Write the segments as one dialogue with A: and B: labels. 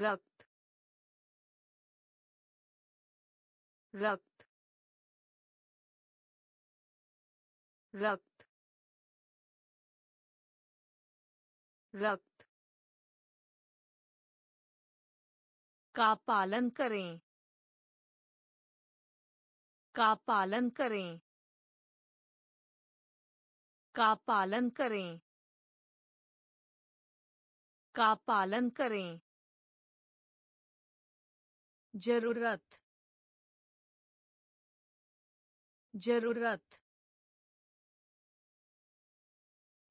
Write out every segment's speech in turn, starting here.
A: रक्त रक्त रक्त रक्त। का पालन करें। का पालन करें। का पालन करें। का पालन करें। ज़रूरत ज़रूरत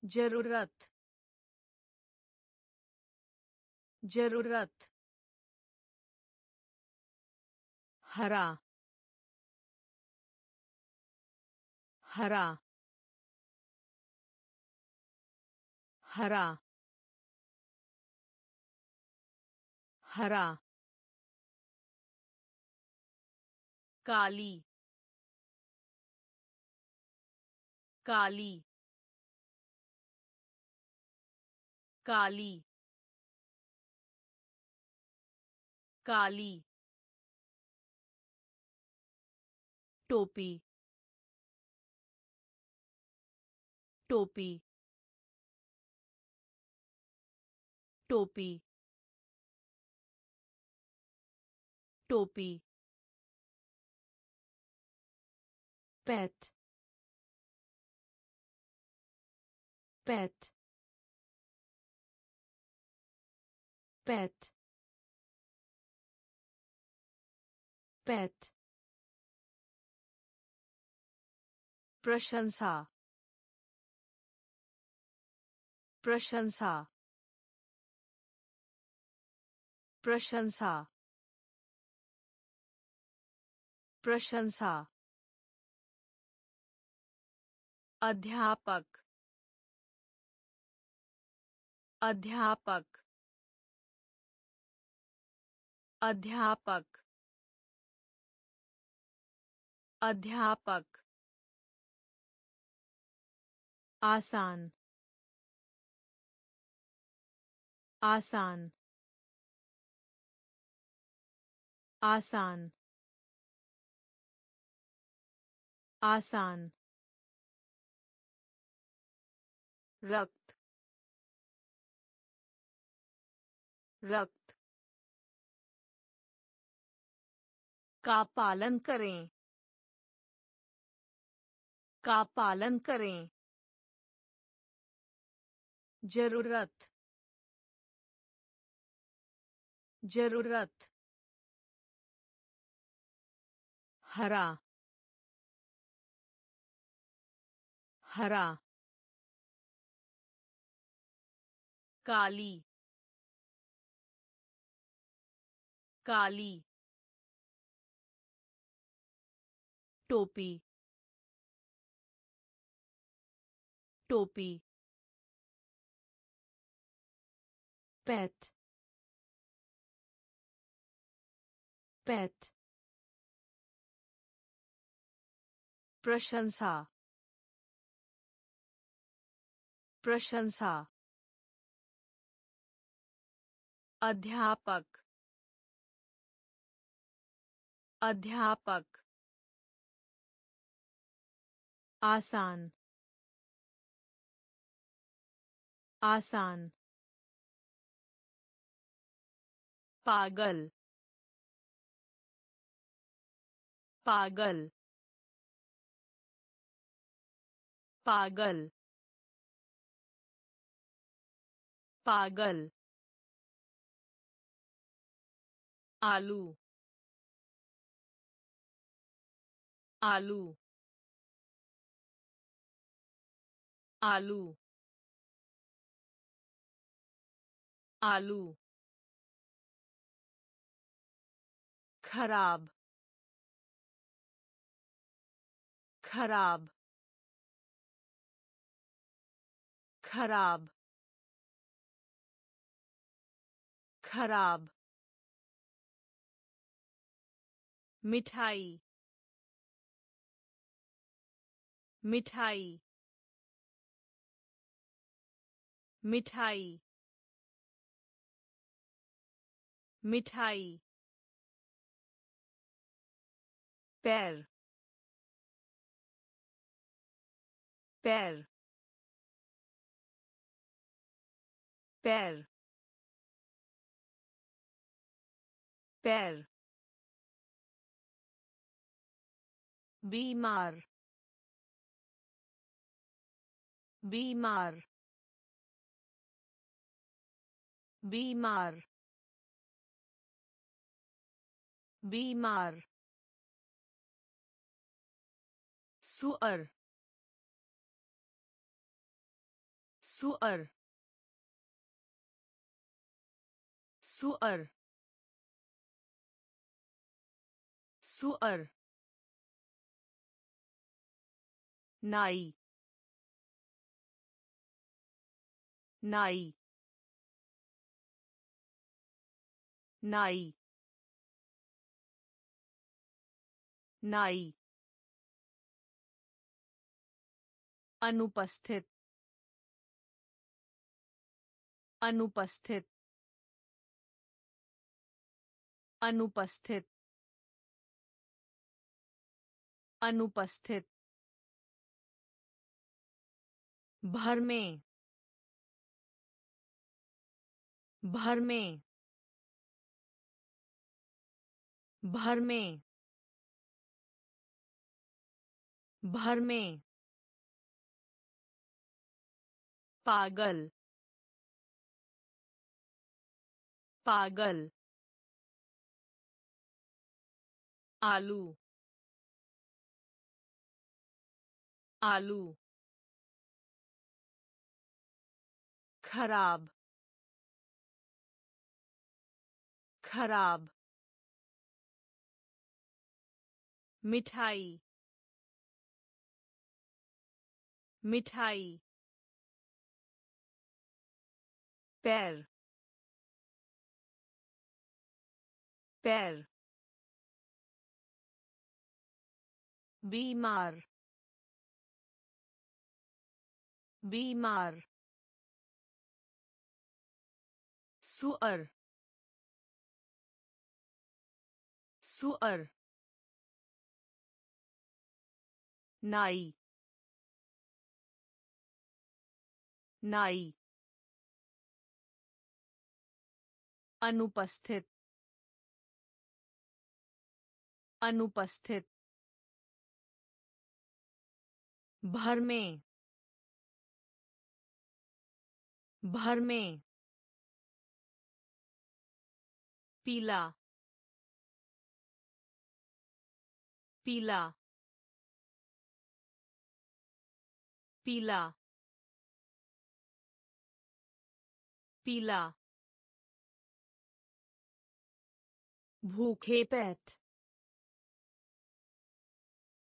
A: ज़रूरत ज़रूरत। हरा हरा हरा। हरा। काली। काली। काली। काली। टोपी। टोपी। टोपी। टोपी। पेट पेट पेट पेट प्रशंसा प्रशंसा प्रशंसा प्रशंसा अध्यापक अध्यापक अध्यापक अध्यापक। आसान आसान। आसान आसान। रक्त रक्त का पालन करें का पालन करें ज़रूरत ज़रूरत हरा हरा काली। काली। टोपी। टोपी। पेट। पेट। प्रशंसा। प्रशंसा। अध्यापक अध्यापक आसान आसान पागल पागल पागल पागल आलू। आलू। आलू। आलू। खराब। खराब। खराब। खराब। मिठाई। मिठाई। मिठाई। मिठाई। पैर। पैर। पैर। पैर। बीमार बीमार बीमार बीमार सुअर सुअर सुअर सुअर नाई नाई नाई नाई अनुपस्थित अनुपस्थित अनुपस्थित अनुपस्थित भर में भर में भर में भर में। पागल पागल। आलू आलू। खराब। खराब। मिठाई। मिठाई। पैर। पैर। बीमार। बीमार। सुअर सुअर नाई नाई अनुपस्थित अनुपस्थित भर में भर में पीला पीला पीला पीला भूखे पेट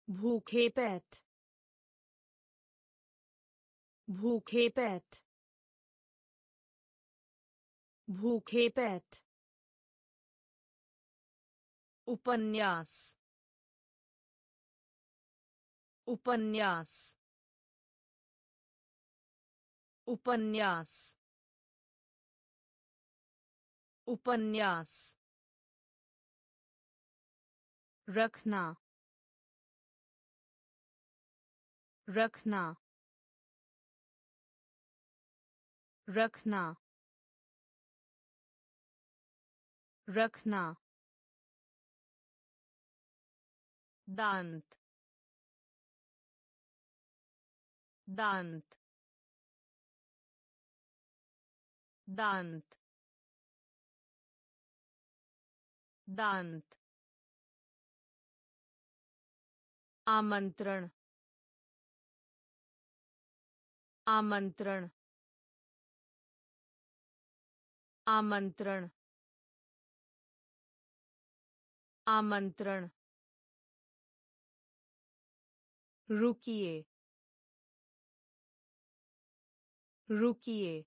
A: भूखे पेट भूखे पेट भूखे पेट. उपन्यास। उपन्यास। उपन्यास। उपन्यास। रखना। रखना। रखना। रखना। दांत दांत दांत दांत आमंत्रण आमंत्रण आमंत्रण आमंत्रण रुकिए। रुकिए।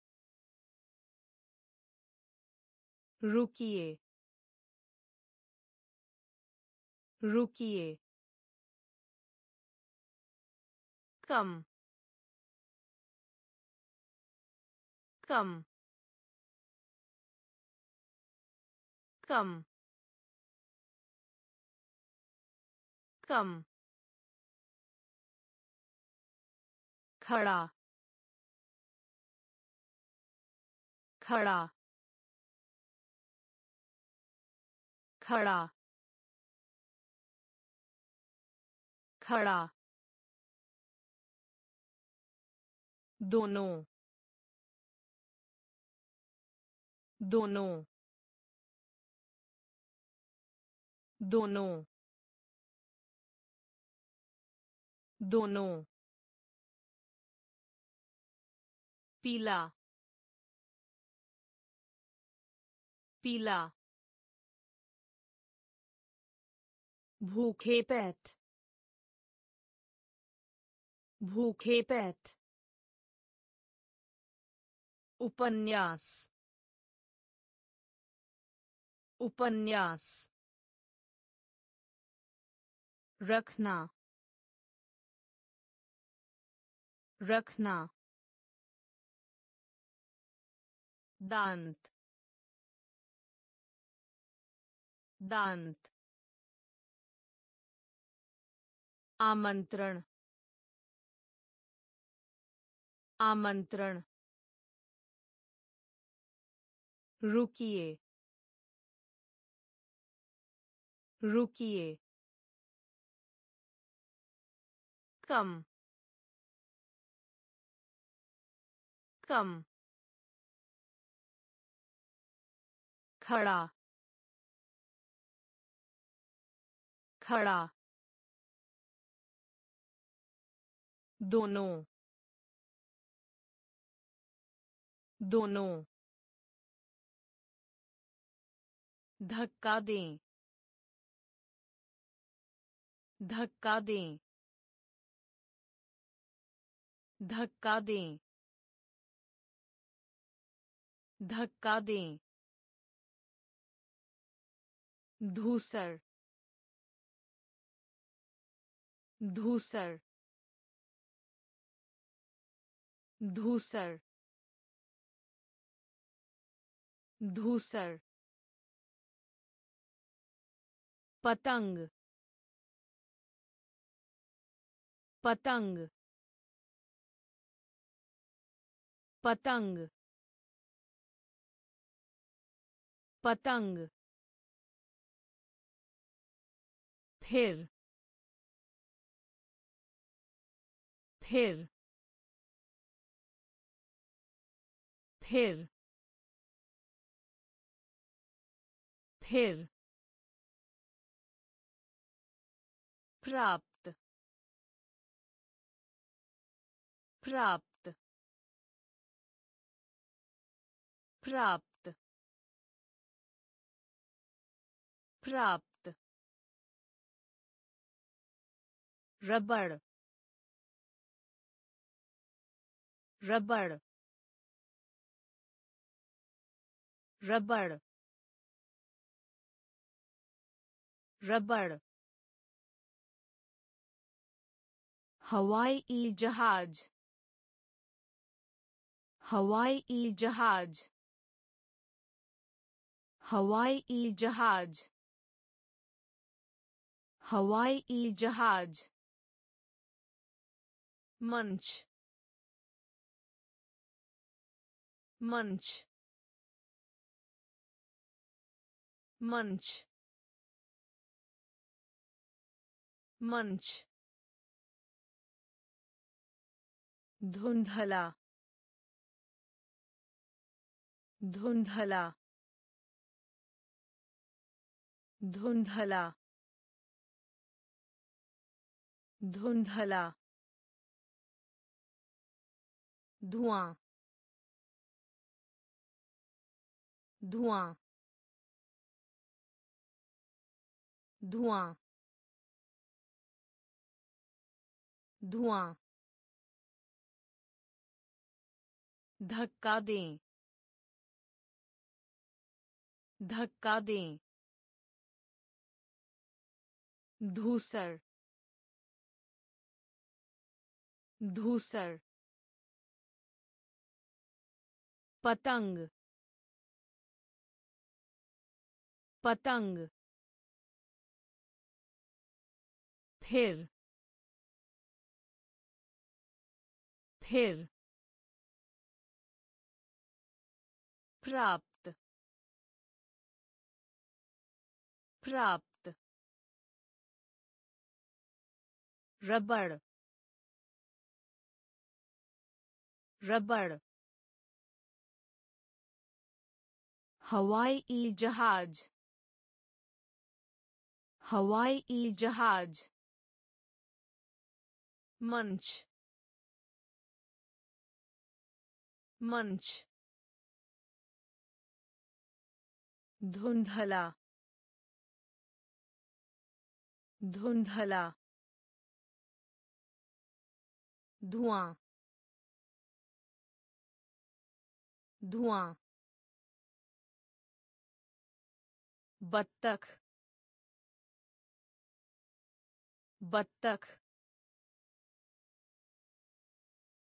A: रुकिए। रुकिए। कम। कम। कम। कम। खड़ा खड़ा खड़ा खड़ा दोनों दोनों दोनों दोनों पीला पीला भूखे पेट भूखे पेट उपन्यास उपन्यास रखना रखना दांत दांत आमंत्रण आमंत्रण रुकिए रुकिए कम कम खड़ा खड़ा दोनों दोनों धक्का दें धक्का दें धक्का दें धक्का दें धूसर धूसर धूसर धूसर पतंग पतंग पतंग पतंग फिर फिर फिर फिर। प्राप्त प्राप्त प्राप्त। प्राप्त। रबड़ रबड़ रबड़ रबड़। हवाई जहाज़ हवाई जहाज़ हवाई जहाज़ हवाई जहाज़ मंच मंच मंच मंच धुंधला धुंधला धुंधला धुंधला धुआँ धुआँ धुआँ धुआँ। धक्का दें धक्का दें। धूसर धूसर। पतंग पतंग फिर फिर प्राप्त प्राप्त रबड़ रबड़ हवाई जहाज़ हवाई जहाज़ मंच मंच धुंधला धुंधला धुआँ धुआँ बत्तख बत्तख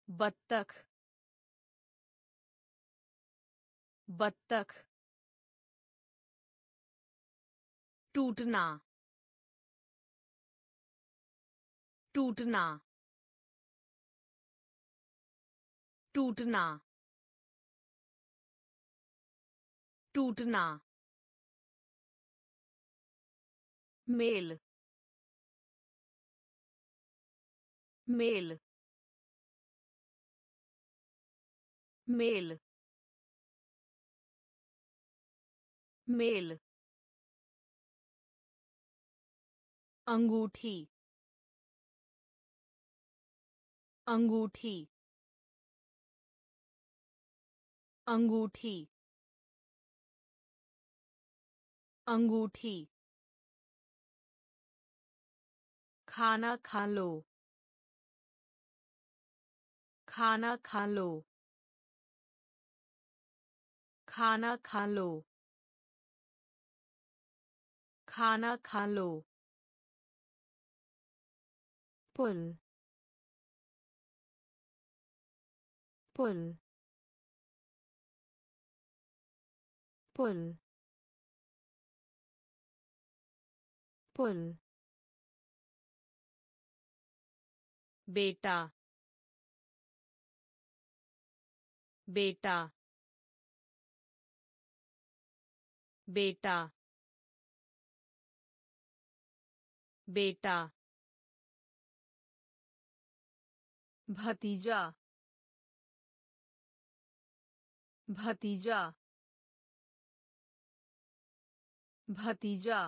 A: बत्तख बत्तख टूटना टूटना टूटना टूटना मेल मेल मेल मेल अंगूठी अंगूठी अंगूठी अंगूठी खाना खा लो। खाना खा लो। खाना खा लो। खाना खा लो। पुल। पुल। पुल। पुल। बेटा बेटा बेटा बेटा भतीजा भतीजा भतीजा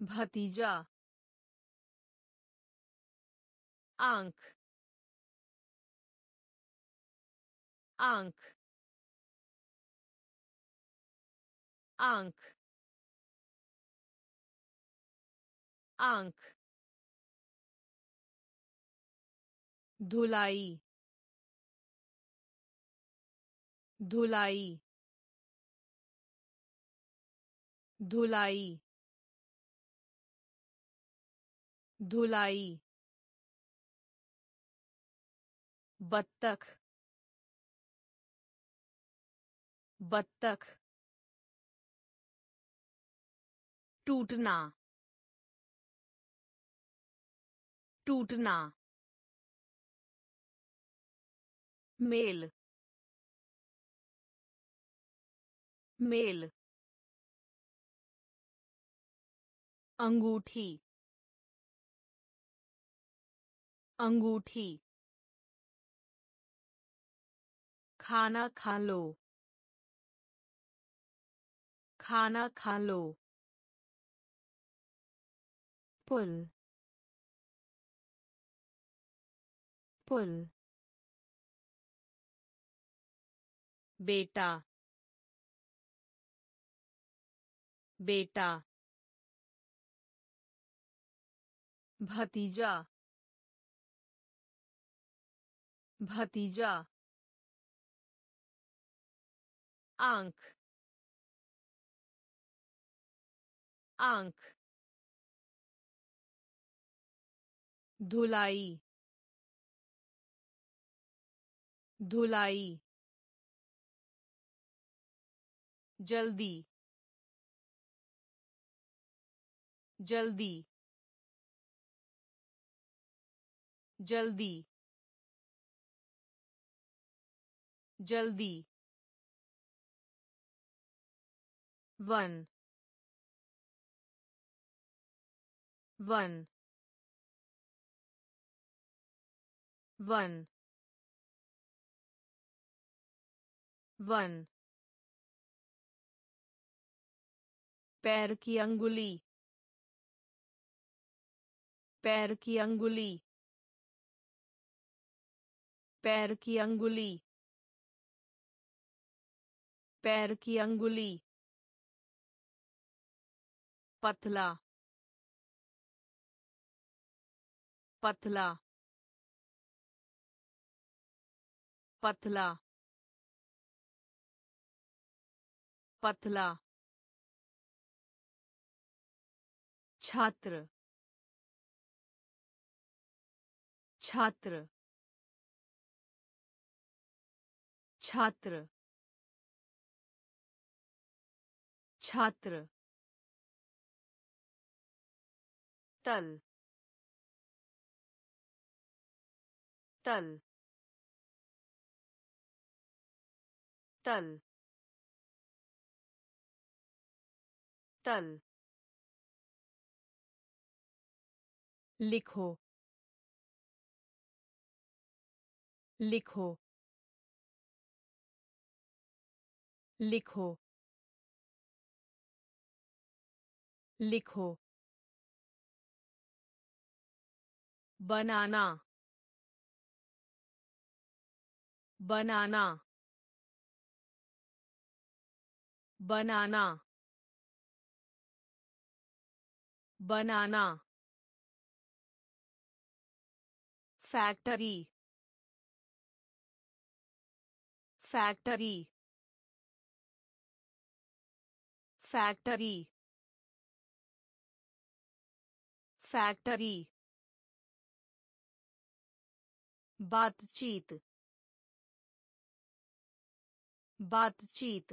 A: भतीजा आँख आँख आँख आँख धुलाई धुलाई धुलाई धुलाई बत्तख बत्तख टूटना टूटना मेल मेल अंगूठी अंगूठी खाना खा लो। खाना खा लो। पुल। पुल। बेटा। बेटा। भतीजा। भतीजा। आँख आँख धुलाई धुलाई जल्दी जल्दी जल्दी जल्दी वन वन वन वन। पैर की अंगुली, पैर की अंगुली, पैर की अंगुली, पैर की अंगुली। पतला पतला पतला पतला। छात्र छात्र। छात्र छात्र। तल तल तल तल। लिखो लिखो लिखो लिखो। बनाना बनाना बनाना बनाना फैक्ट्री फैक्ट्री फैक्ट्री फैक्ट्री बातचीत बातचीत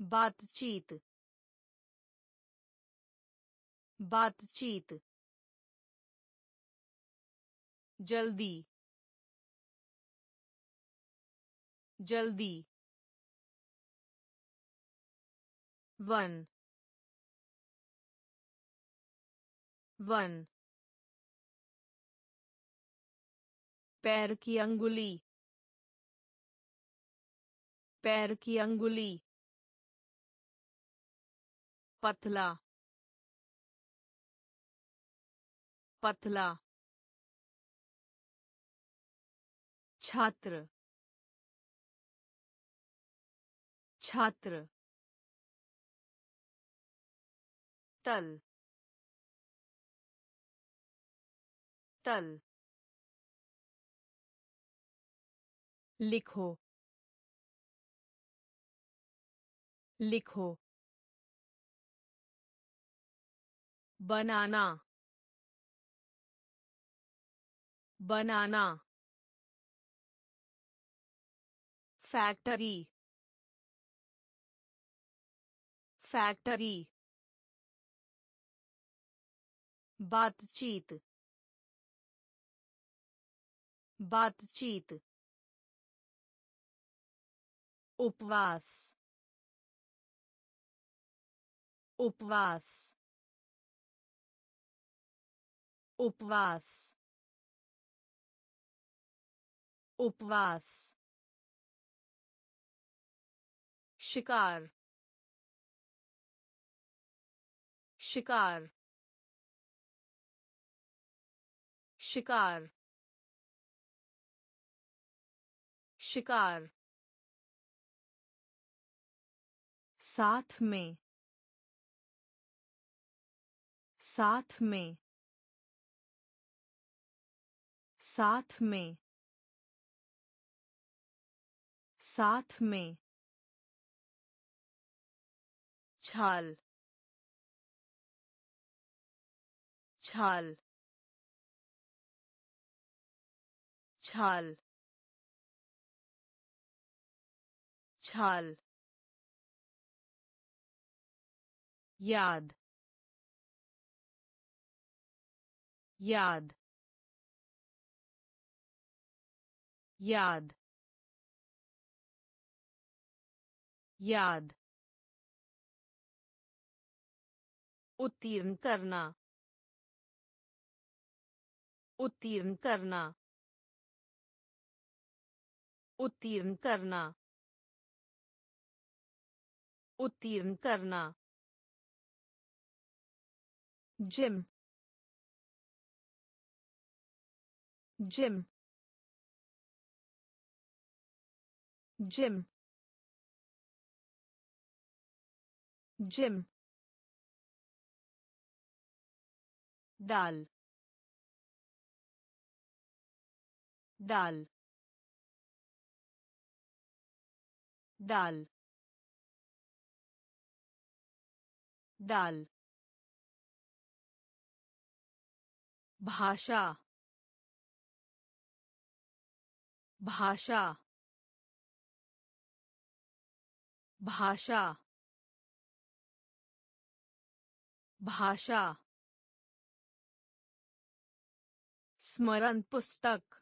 A: बातचीत बातचीत जल्दी जल्दी वन वन पैर की अंगुली। पैर की अंगुली। पतला। पतला। छात्र। छात्र। तल। तल। लिखो। लिखो। बनाना। बनाना। फैक्ट्री। फैक्ट्री। बातचीत। बातचीत। उपवास उपवास उपवास उपवास शिकार शिकार शिकार शिकार साथ में साथ में साथ में साथ में छाल छाल छाल छाल याद याद याद याद उत्तीर्ण करना उत्तीर्ण करना उत्तीर्ण करना उत्तीर्ण करना Gym. Gym. Gym. Gym. Dal. Dal. Dal. Dal. भाषा भाषा भाषा भाषा। स्मरण पुस्तक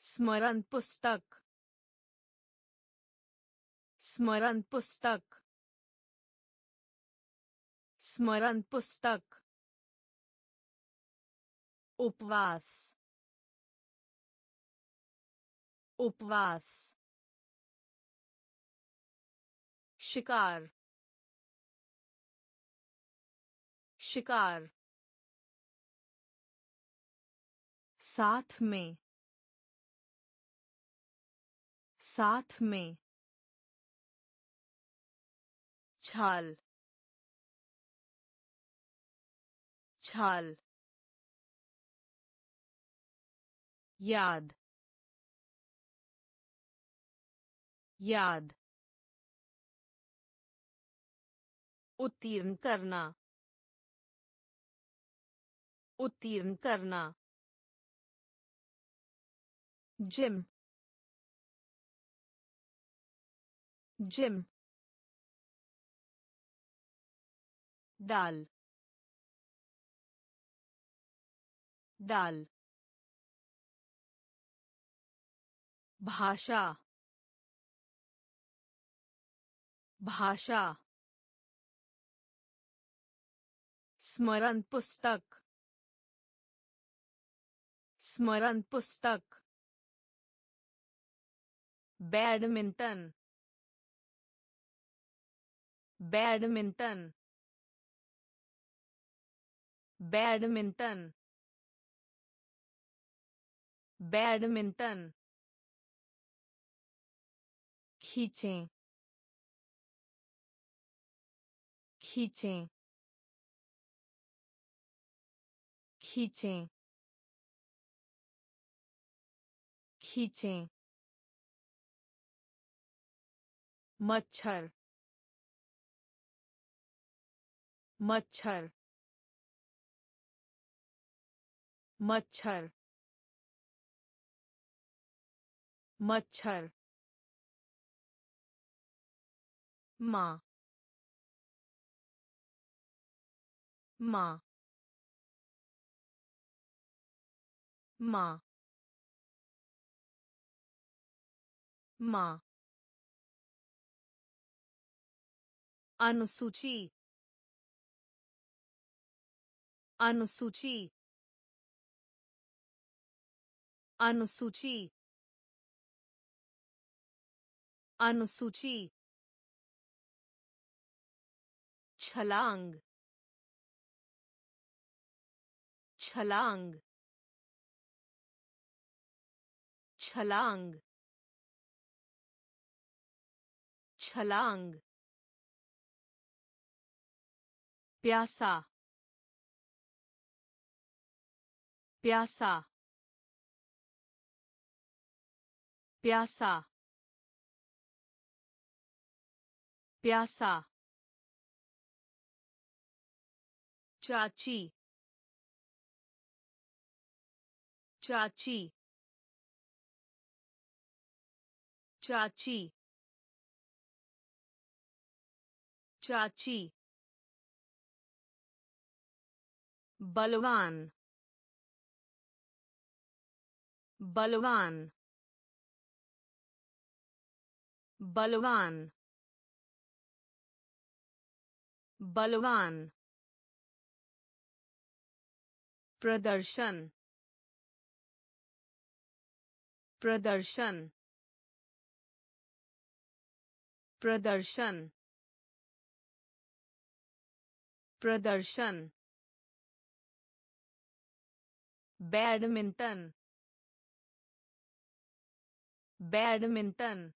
A: स्मरण पुस्तक स्मरण पुस्तक स्मरण पुस्तक। उपवास उपवास शिकार शिकार साथ में साथ में छाल छाल याद याद उत्तीर्ण करना उत्तीर्ण करना जिम जिम डाल डाल भाषा भाषा स्मरण पुस्तक स्मरण पुस्तक बैडमिंटन बैडमिंटन बैडमिंटन बैडमिंटन खींचें खींचें खींचें खींचें मच्छर मच्छर मच्छर मच्छर माँ माँ माँ माँ। अनुसूची अनुसूची अनुसूची अनुसूची। छलांग। छलांग। छलांग। छलांग। प्यासा। प्यासा। प्यासा। प्यासा। चाची चाची चाची चाची बलवान बलवान बलवान बलवान प्रदर्शन। प्रदर्शन। प्रदर्शन। प्रदर्शन। बैडमिंटन। बैडमिंटन।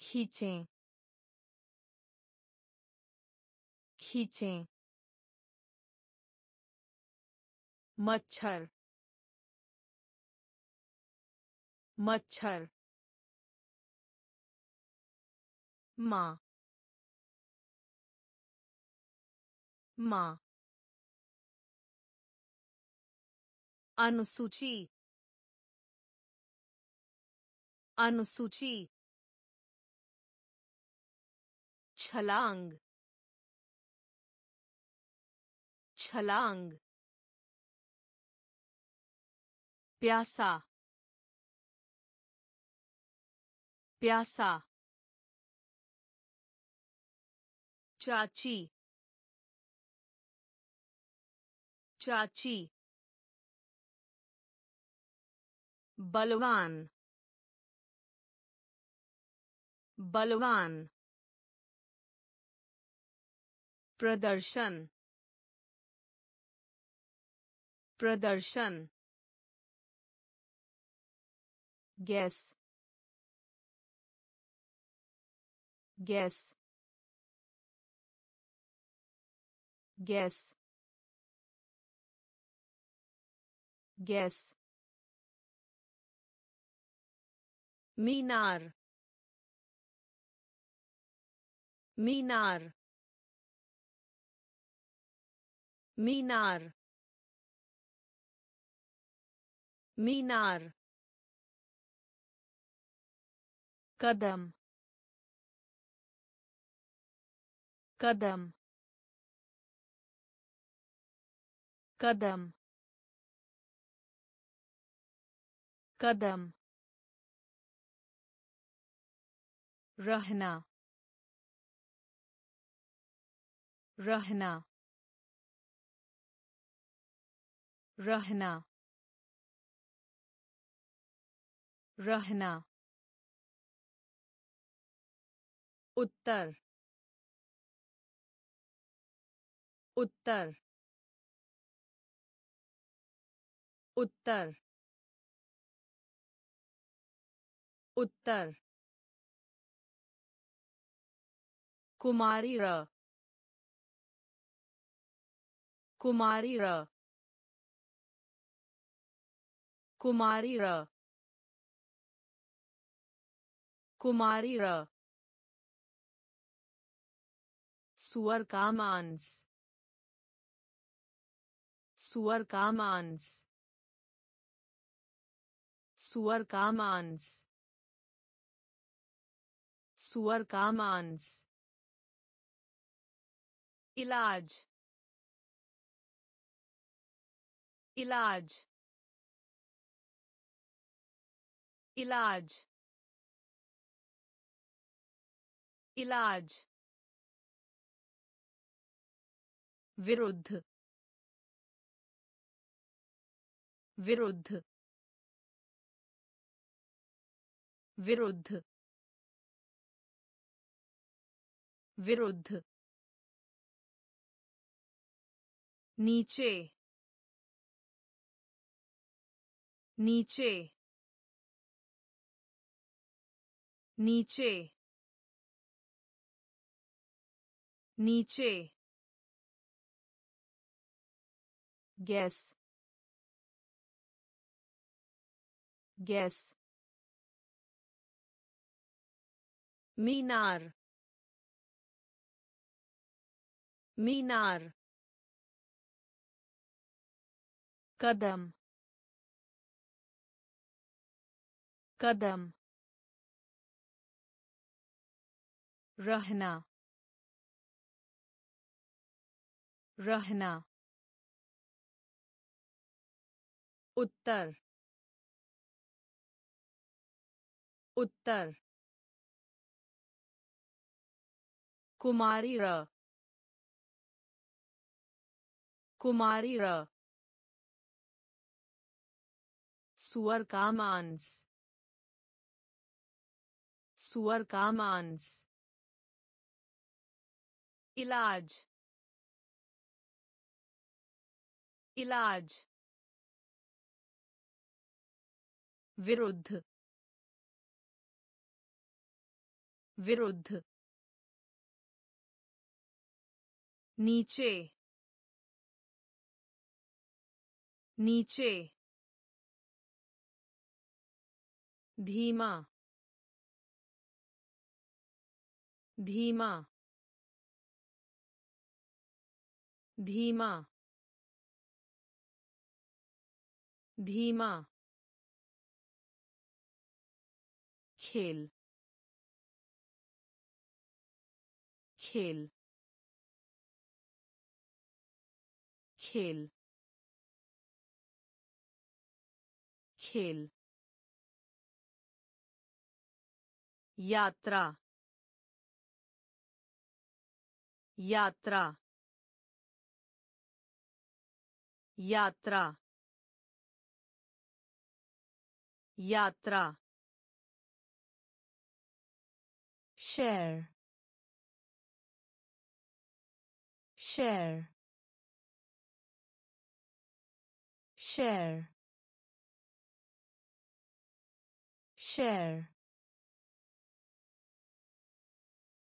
A: खींचें। खींचें। मच्छर मच्छर माँ माँ अनुसूची अनुसूची छलांग छलांग प्यासा। प्यासा। चाची। चाची। बलवान। बलवान। प्रदर्शन। प्रदर्शन। guess. Guess. Guess. Guess. Minar. Minar. Minar. Minar. कदम कदम कदम कदम रहना रहना रहना रहना उत्तर। उत्तर। उत्तर। उत्तर। कुमारी र। कुमारी र। कुमारी र। कुमारी र। सुअर का मांस। सुअर का मांस। सुअर का मांस। सुअर का मांस। इलाज। इलाज। इलाज। इलाज। विरुद्ध विरुद्ध विरुद्ध विरुद्ध नीचे नीचे नीचे नीचे गैस गैस मीनार मीनार कदम कदम रहना रहना उत्तर। उत्तर। कुमारी र। कुमारी र। सुअर का मांस सुअर का मांस इलाज। इलाज। विरुद्ध विरुद्ध नीचे नीचे धीमा धीमा धीमा धीमा खेल। खेल। खेल। खेल। यात्रा। यात्रा। यात्रा। यात्रा। share share share share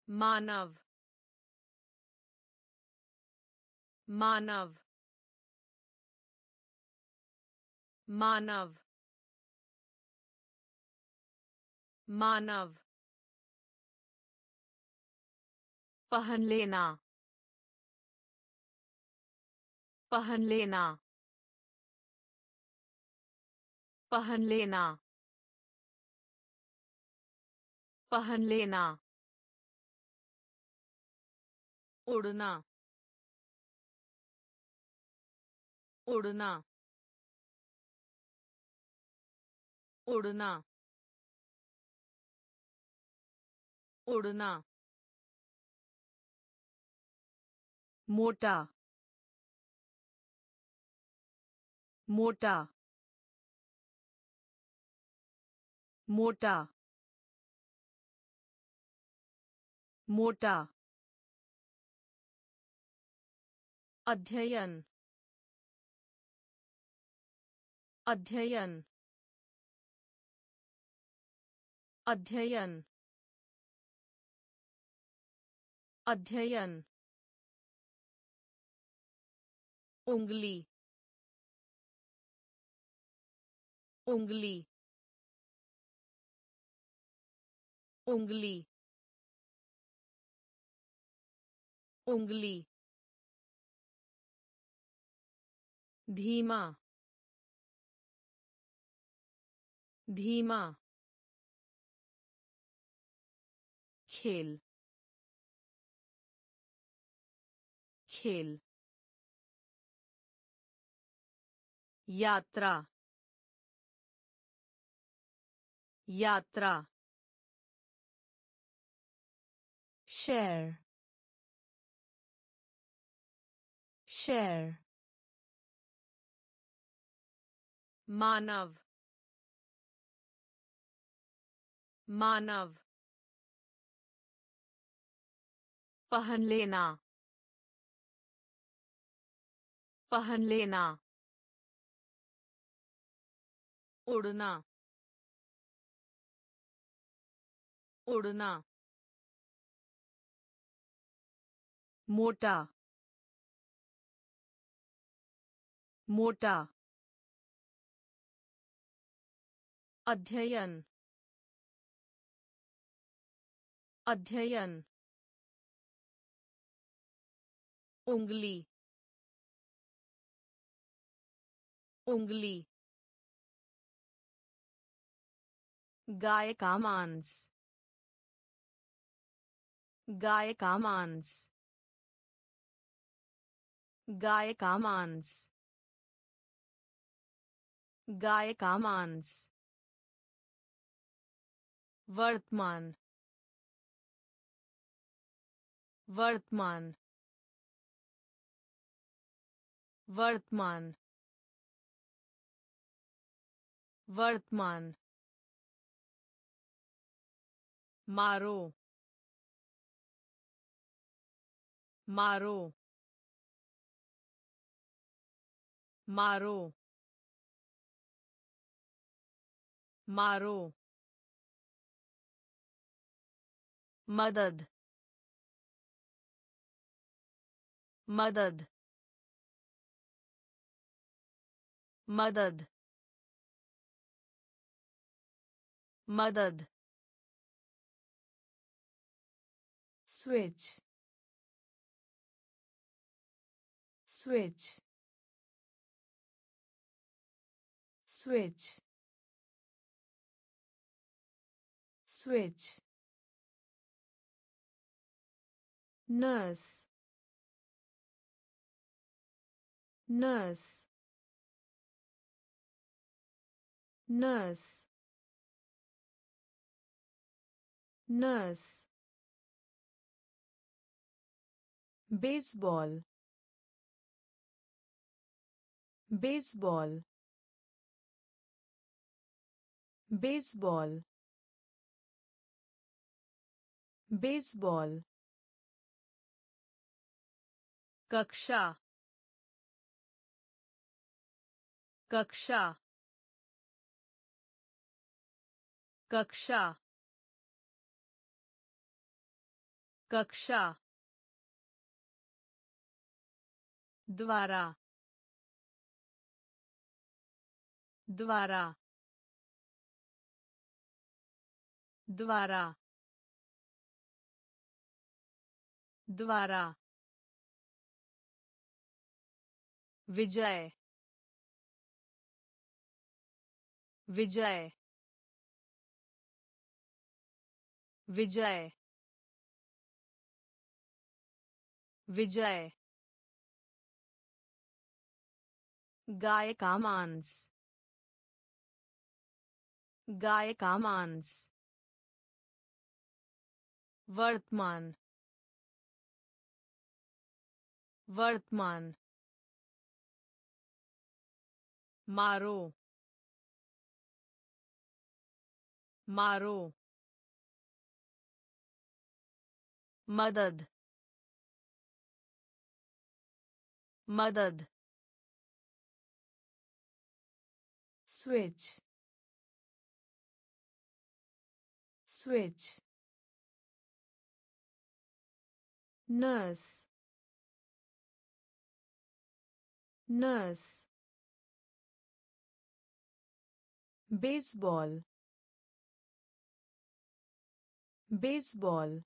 A: मानव मानव मानव मानव पहन लेना। पहन लेना। पहन लेना। पहन लेना। उड़ना। उड़ना। उड़ना। उड़ना। मोटा मोटा मोटा मोटा अध्ययन अध्ययन अध्ययन अध्ययन उंगली उंगली उंगली उंगली धीमा धीमा खेल खेल यात्रा यात्रा share. Share. मानव मानव पहन लेना पहन लेना उड़ना उड़ना। मोटा मोटा। अध्ययन अध्ययन। उंगली उंगली। गाय का मांस गाय का मांस गाय का मांस गाय का मांस वर्तमान वर्तमान वर्तमान वर्तमान मारो। मारो। मारो। मारो। मदद। मदद। मदद। मदद। Switch. Switch. Switch. Switch. Nurse. Nurse. Nurse. Nurse baseball baseball baseball baseball कक्षा कक्षा कक्षा कक्षा द्वारा द्वारा द्वारा द्वारा विजय विजय विजय विजय गाय का मांस गाय का मांस वर्तमान वर्तमान मारो मारो मदद मदद switch switch nurse nurse baseball baseball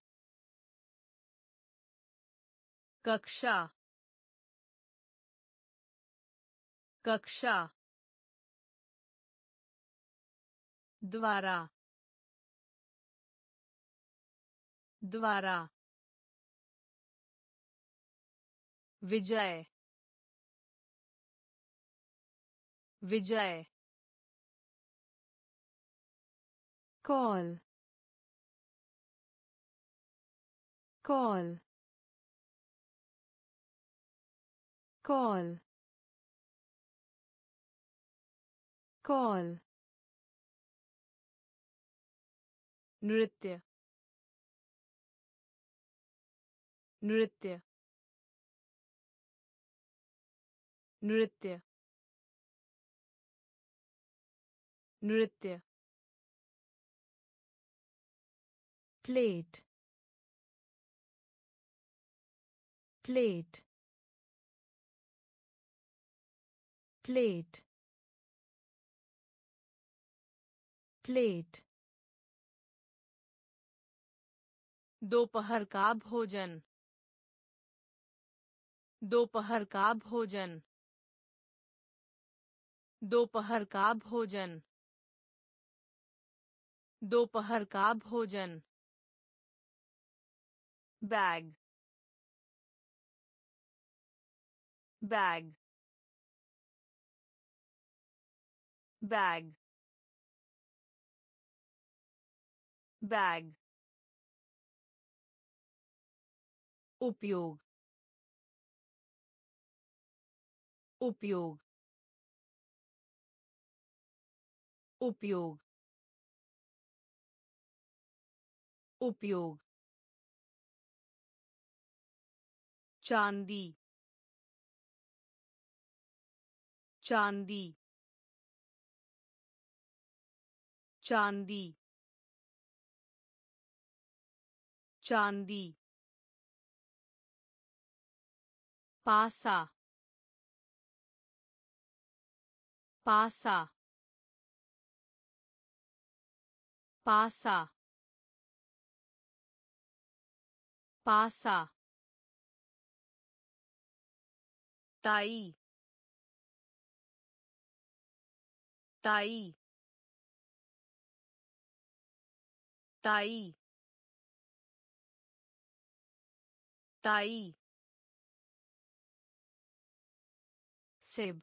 A: कक्षा कक्षा द्वारा द्वारा विजय विजय call call call call नृत्य नृत्य नृत्य नृत्य प्लेट प्लेट प्लेट प्लेट दोपहर का भोजन। दोपहर का भोजन। दोपहर का भोजन। दोपहर का भोजन। बैग। बैग। बैग। बैग। उपयोग। उपयोग। उपयोग। उपयोग। चांदी। चांदी। चांदी। चांदी। पासा पासा पासा पासा ताई ताई ताई ताई सेब।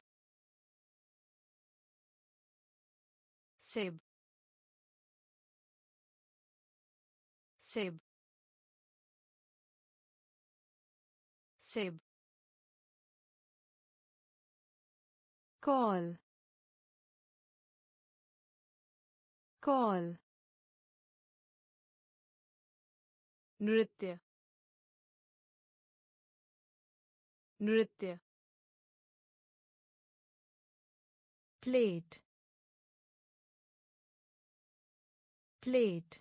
A: सेब। सेब। सेब। कॉल। कॉल। नृत्य। नृत्य। प्लेट प्लेट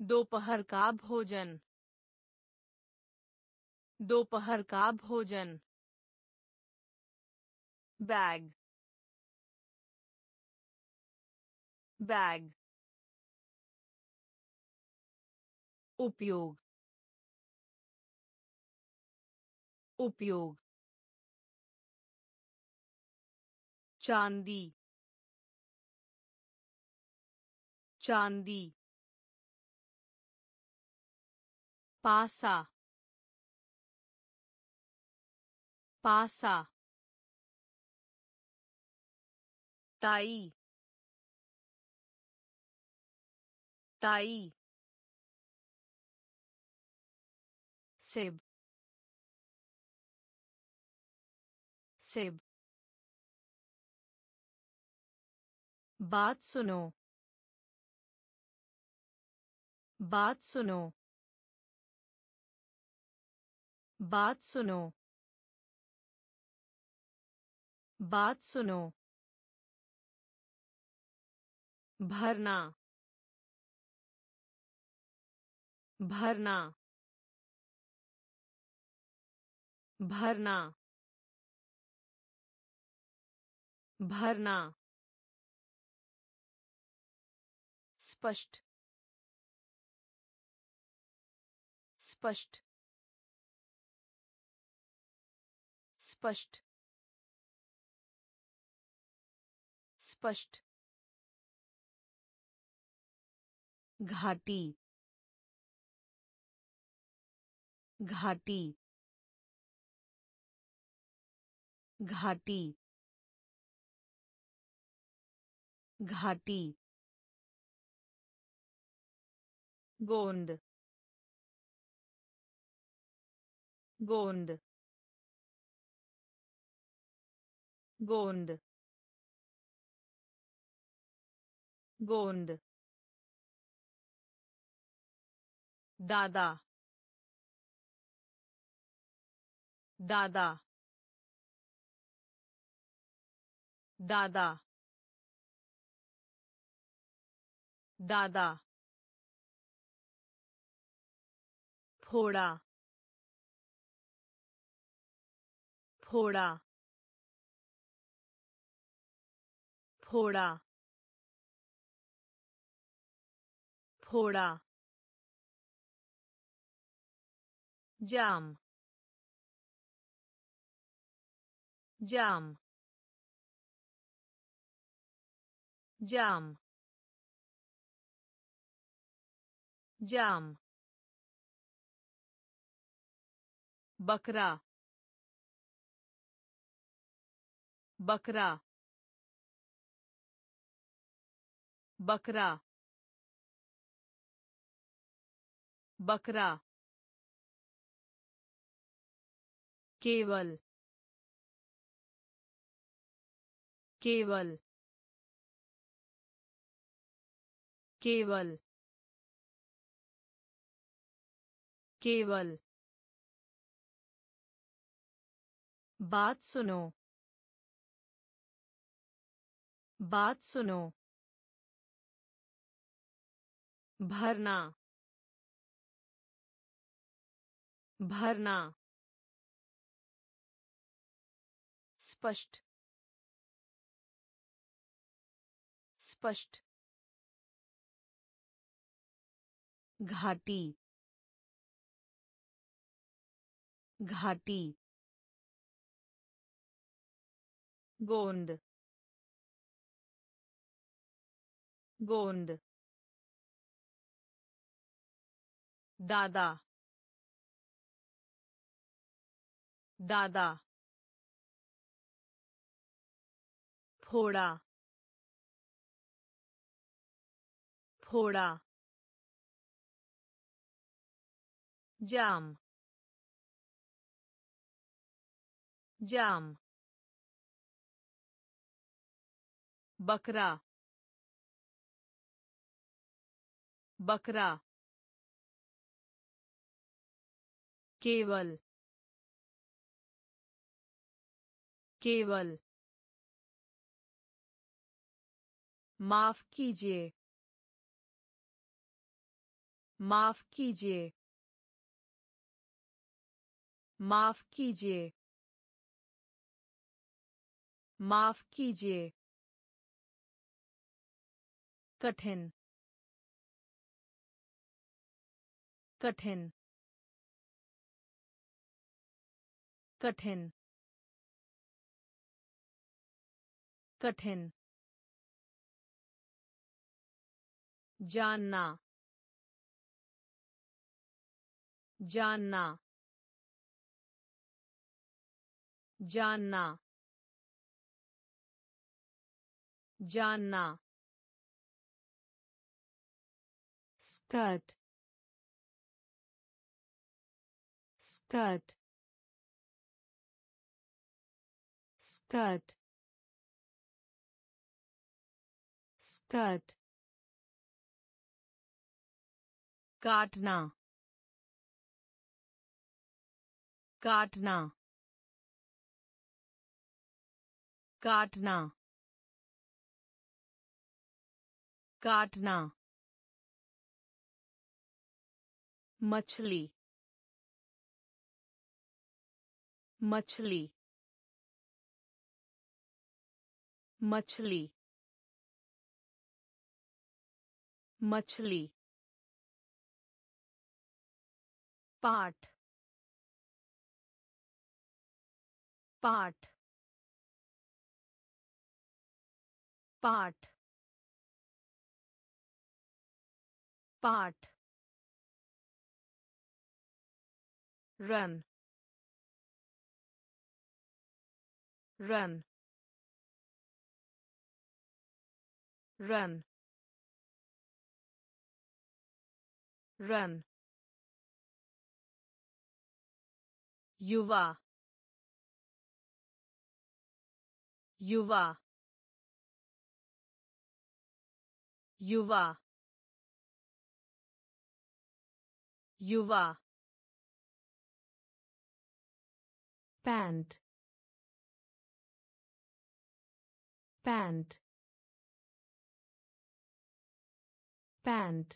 A: दोपहर का भोजन। दोपहर का भोजन। बैग। बैग। उपयोग। उपयोग। चांदी चांदी पासा पासा ताई ताई सेब सेब बात सुनो। बात सुनो। बात सुनो। बात सुनो। भरना। भरना। भरना। भरना। स्पष्ट। स्पष्ट। स्पष्ट। स्पष्ट। घाटी। घाटी। घाटी। घाटी। गोंद गोंद गोंद गोंद दादा दादा दादा दादा फोड़ा फोड़ा फोड़ा फोड़ा जाम जाम जाम जाम बकरा बकरा बकरा बकरा केवल केवल केवल केवल बात सुनो। बात सुनो। भरना। भरना। स्पष्ट। स्पष्ट। घाटी। घाटी। गोंद गोंद दादा दादा फोड़ा फोड़ा जाम जाम बकरा बकरा केवल केवल माफ़ कीजिए माफ़ कीजिए माफ़ कीजिए माफ़ कीजिए। कठिन। कठिन। कठिन। कठिन। जानना। जानना। जानना। जानना। स्कर्ट स्कर्ट स्कर्ट स्कर्ट काटना काटना काटना काटना मछली मछली मछली मछली पाठ पाठ पाठ पाठ run. Run. Run. Run. Yuva. Yuva. Yuva. Yuva. Pant pant pant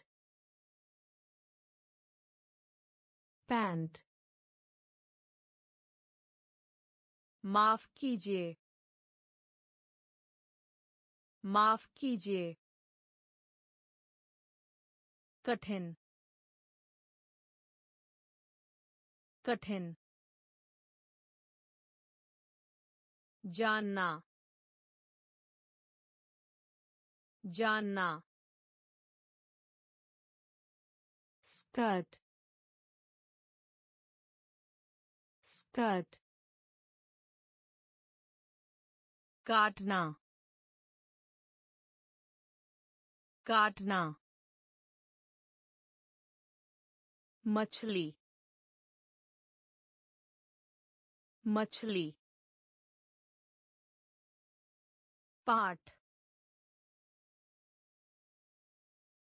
A: pant माफ़ कीजिए। माफ़ कीजिए। कठिन। कठिन। जानना जानना
B: skirt skirt
A: काटना काटना मछली मछली पाठ।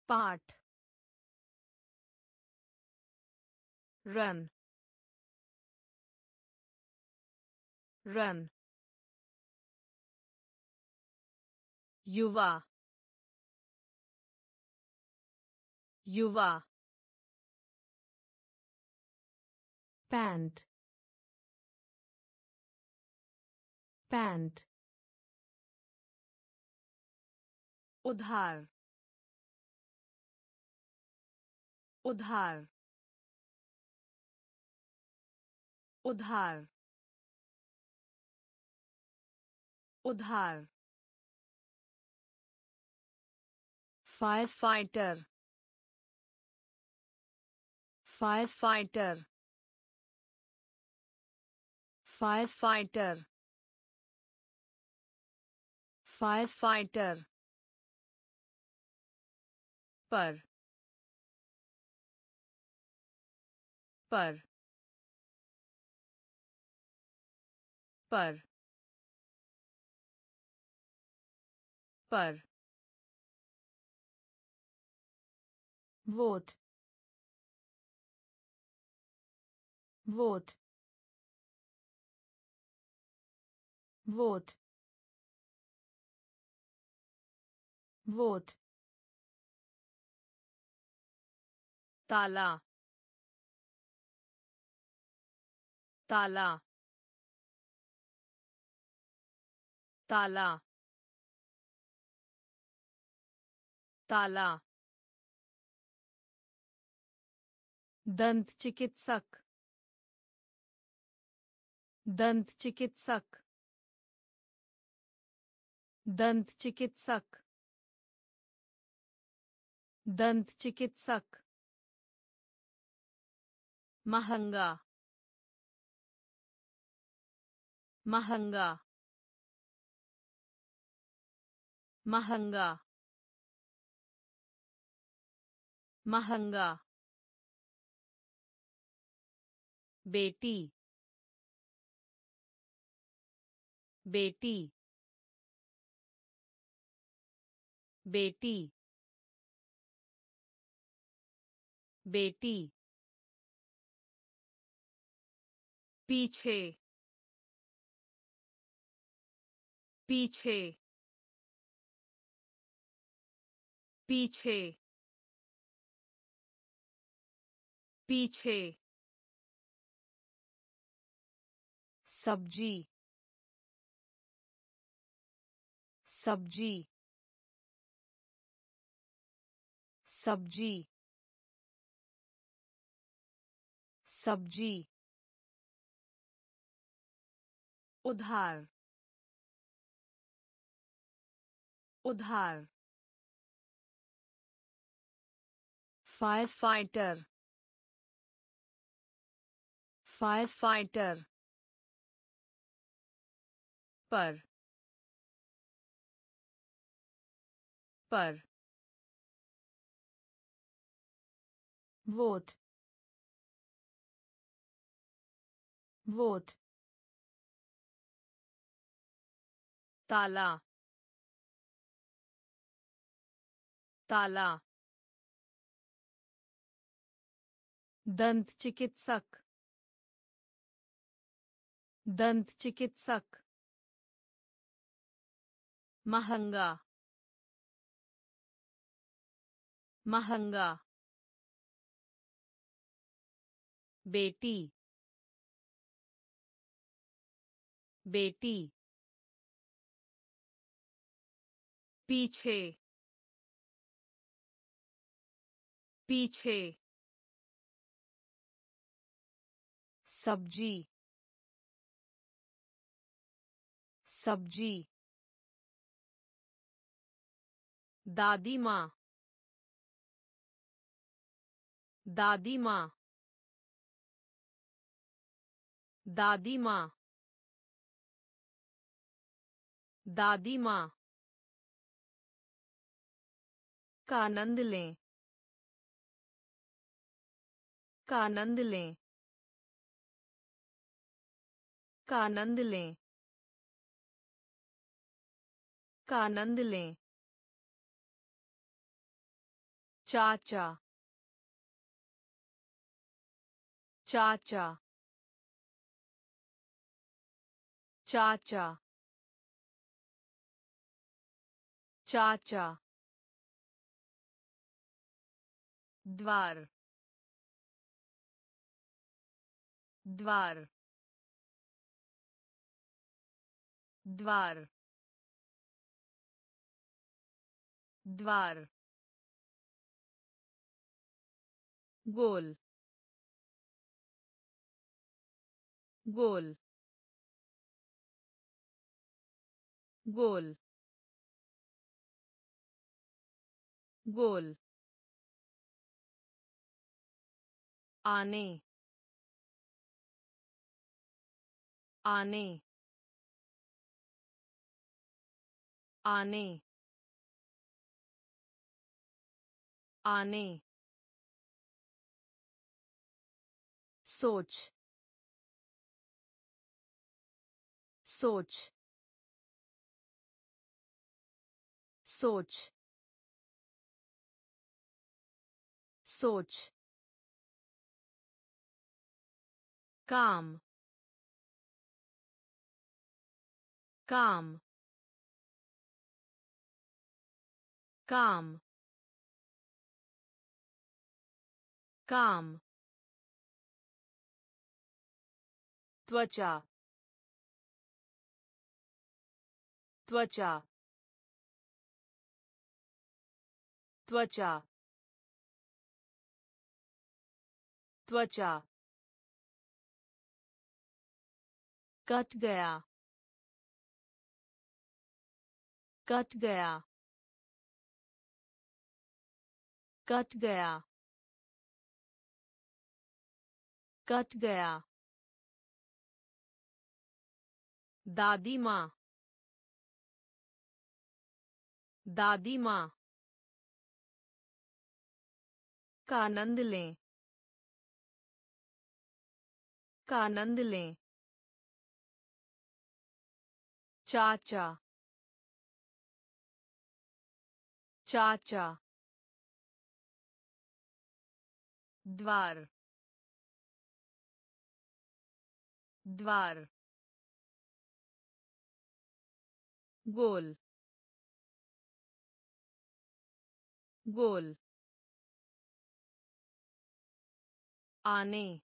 A: पाठ। रन। रन। युवा। युवा।
B: पैंट। पैंट।
A: उधार। उधार। उधार। उधार। Fire fighter fire fighter fire fighter fire fighter पर पर पर पर.
B: वोट वोट वोट वोट
A: ताला। ताला। ताला। ताला।
B: दंत चिकित्सक दंत चिकित्सक दंत चिकित्सक दंत चिकित्सक
A: महँगा महँगा महँगा महँगा बेटी बेटी बेटी बेटी पीछे। पीछे। पीछे। पीछे। सब्ज़ी। सब्ज़ी। सब्ज़ी। सब्ज़ी। उधार। उधार। फायर फाइटर फायर फाइटर पर। पर।
B: वोट। वोट।
A: ताला। ताला।
B: दंत चिकित्सक दंत चिकित्सक
A: महँगा। महँगा। बेटी। बेटी। पीछे। पीछे। सब्ज़ी। सब्ज़ी। दादी माँ। दादी माँ। दादी माँ। दादी माँ। का आनंद लें। का आनंद लें। का आनंद लें। का आनंद लें। चाचा। चाचा। चाचा। चाचा। द्वार द्वार द्वार द्वार गोल गोल गोल गोल आने। आने। आने। आने। सोच। सोच। सोच। सोच। काम काम काम काम त्वचा त्वचा त्वचा त्वचा कट गया। कट गया। कट गया। कट गया। दादी माँ। दादी माँ। का आनंद लें। का आनंद लें। चाचा। चाचा। द्वार। द्वार। गोल। गोल। आने।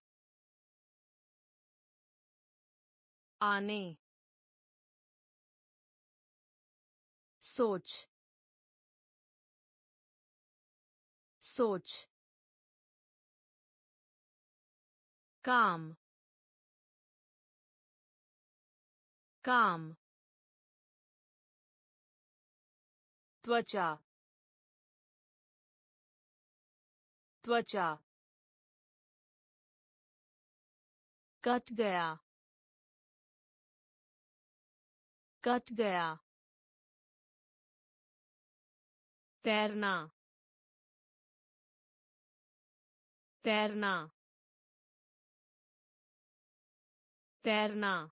A: आने। सोच सोच काम काम त्वचा त्वचा कट गया कट गया तैरना। तैरना। तैरना।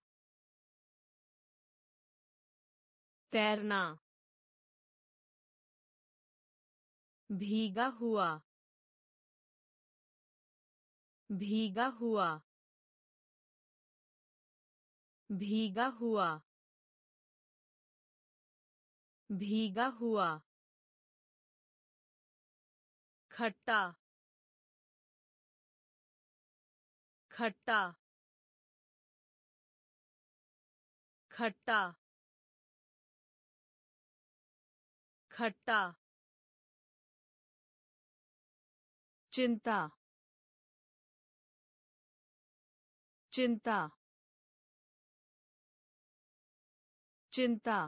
A: तैरना। भीगा हुआ। भीगा हुआ। भीगा हुआ। भीगा हुआ। खट्टा खट्टा खट्टा खट्टा चिंता चिंता चिंता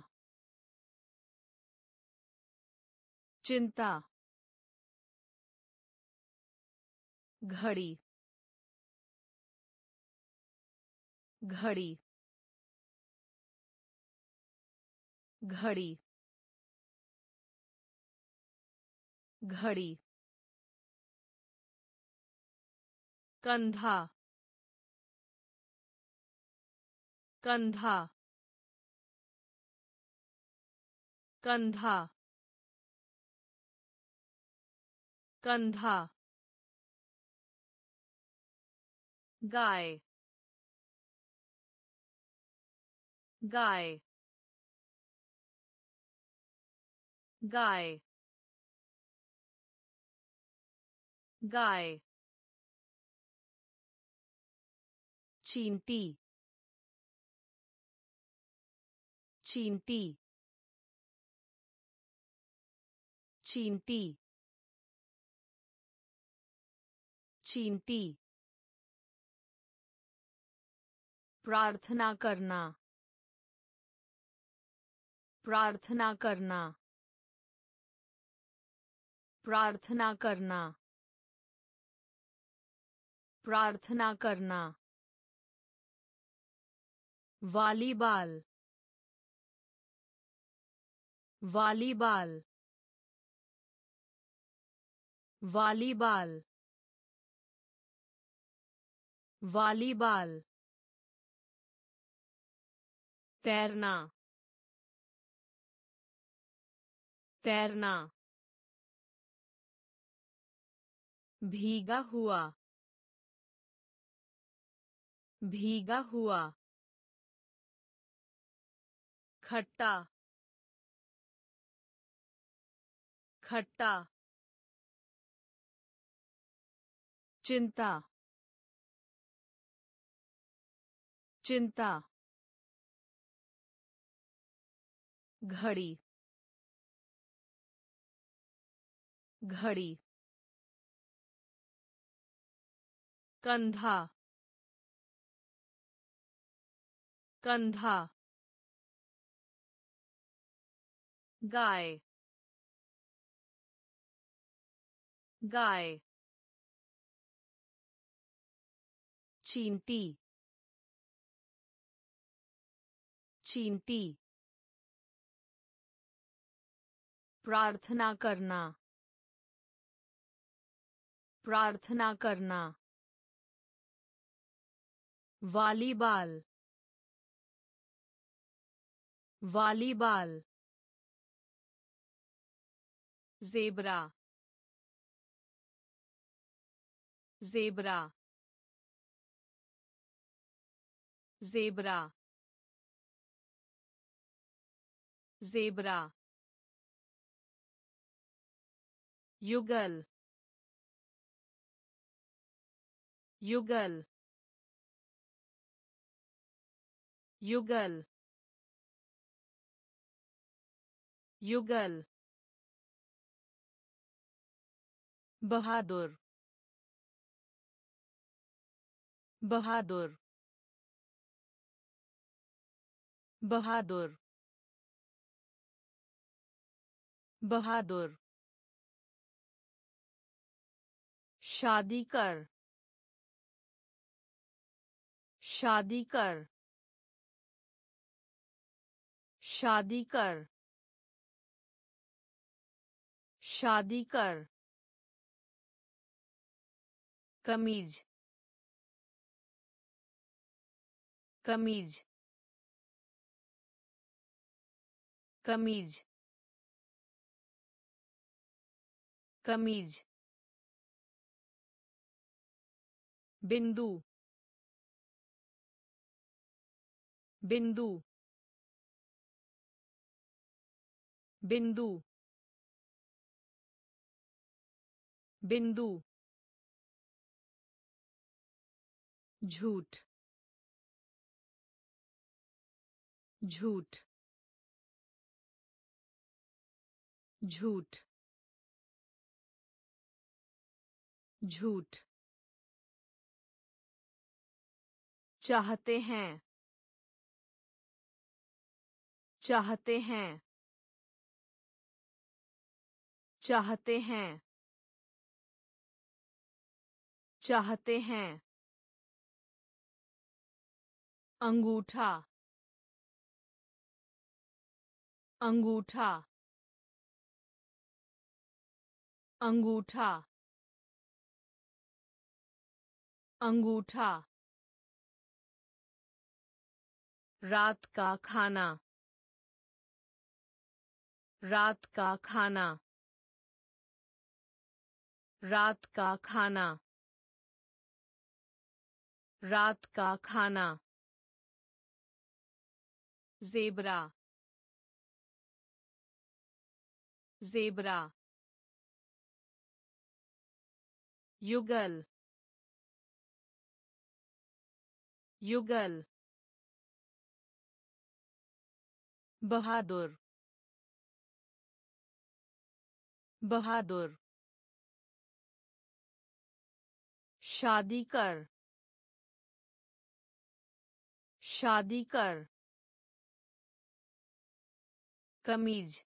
A: चिंता
B: घड़ी घड़ी घड़ी घड़ी
A: कंधा कंधा कंधा कंधा गाय गाय गाय गाय
B: चींटी चींटी चींटी चींटी प्रार्थना करना। प्रार्थना करना। प्रार्थना करना। प्रार्थना करना। वॉलीबॉल। वॉलीबॉल। वॉलीबॉल। वॉलीबॉल। तैरना। तैरना। भीगा हुआ। भीगा हुआ।
A: खट्टा। खट्टा। चिंता। चिंता।
B: घड़ी घड़ी
A: कंधा कंधा गाय गाय
B: चींटी चींटी प्रार्थना करना। प्रार्थना करना। Volleyball. Volleyball.
A: Zebra. Zebra. Zebra. Zebra.
B: युगल युगल युगल युगल। बहादुर बहादुर। बहादुर बहादुर। शादी कर। शादी कर। शादी कर। शादी कर। कमीज। कमीज। कमीज। कमीज। बिंदु। बिंदु। बिंदु। बिंदु। झूठ। झूठ। झूठ। झूठ। चाहते हैं। चाहते हैं।
A: चाहते हैं। चाहते हैं। अंगूठा। अंगूठा। अंगूठा। अंगूठा। रात का खाना। रात का खाना। रात का खाना। रात का खाना। जेबरा। जेबरा। युगल। युगल। बहादुर बहादुर शादी कर शादी कर कमीज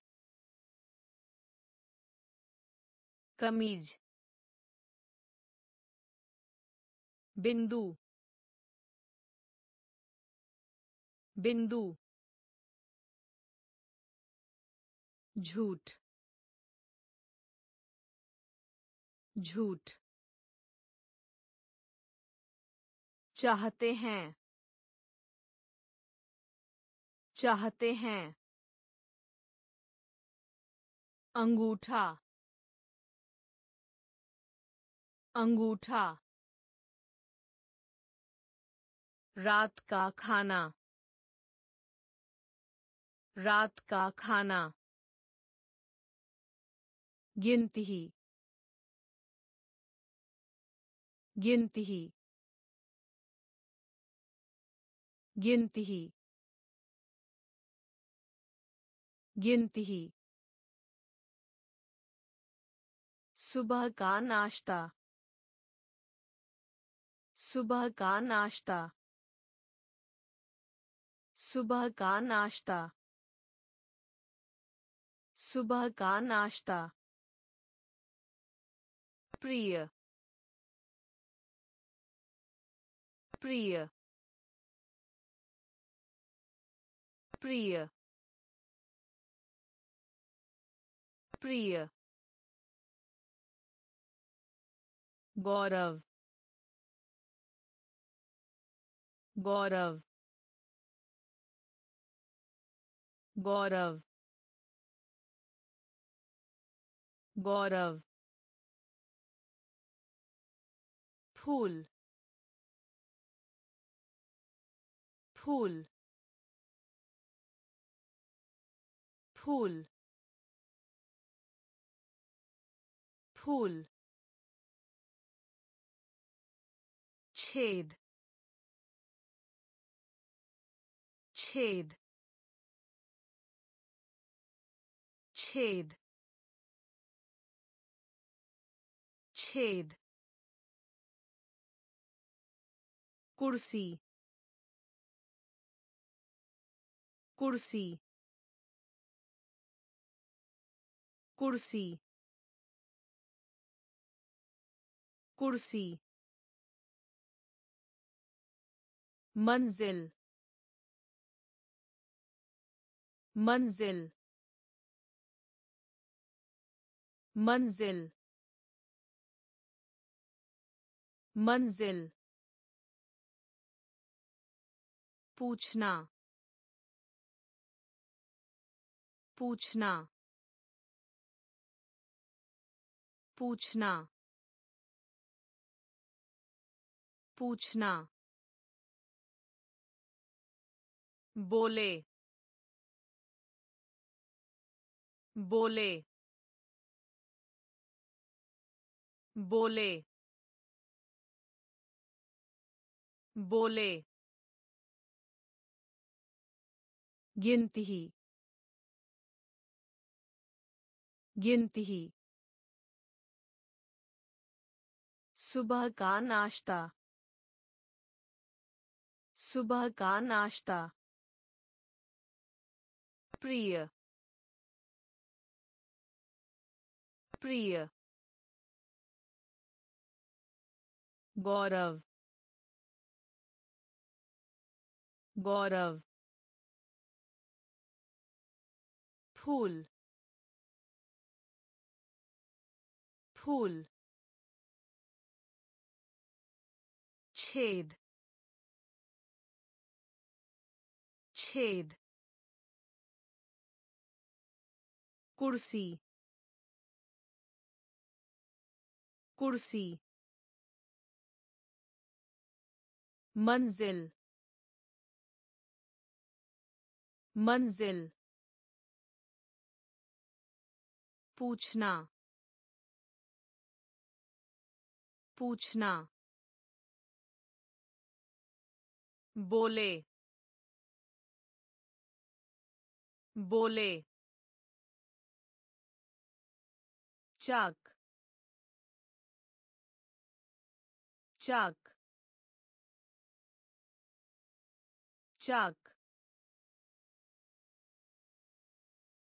A: कमीज बिंदु बिंदु झूठ झूठ। चाहते हैं चाहते हैं। अंगूठा अंगूठा। रात का खाना रात का खाना। गिनती ही। गिनती ही। गिनती ही। गिनती ही। सुबह का नाश्ता। सुबह का नाश्ता। सुबह का नाश्ता। सुबह का नाश्ता। प्रिय। प्रिय। प्रिय। प्रिय। गौरव। गौरव। गौरव। गौरव। फूल फूल फूल फूल छेद छेद छेद छेद कुर्सी। कुर्सी। कुर्सी। कुर्सी। मंजिल। मंजिल। मंजिल। मंजिल। पूछना। पूछना। पूछना। पूछना। बोले। बोले। बोले। बोले। गिनती ही। गिनती ही। सुबह का नाश्ता। सुबह का नाश्ता। प्रिय। प्रिय। गौरव। गौरव। फूल फूल छेद छेद कुर्सी कुर्सी मंजिल मंजिल पूछना। पूछना। बोले। बोले। चाक। चाक। चाक।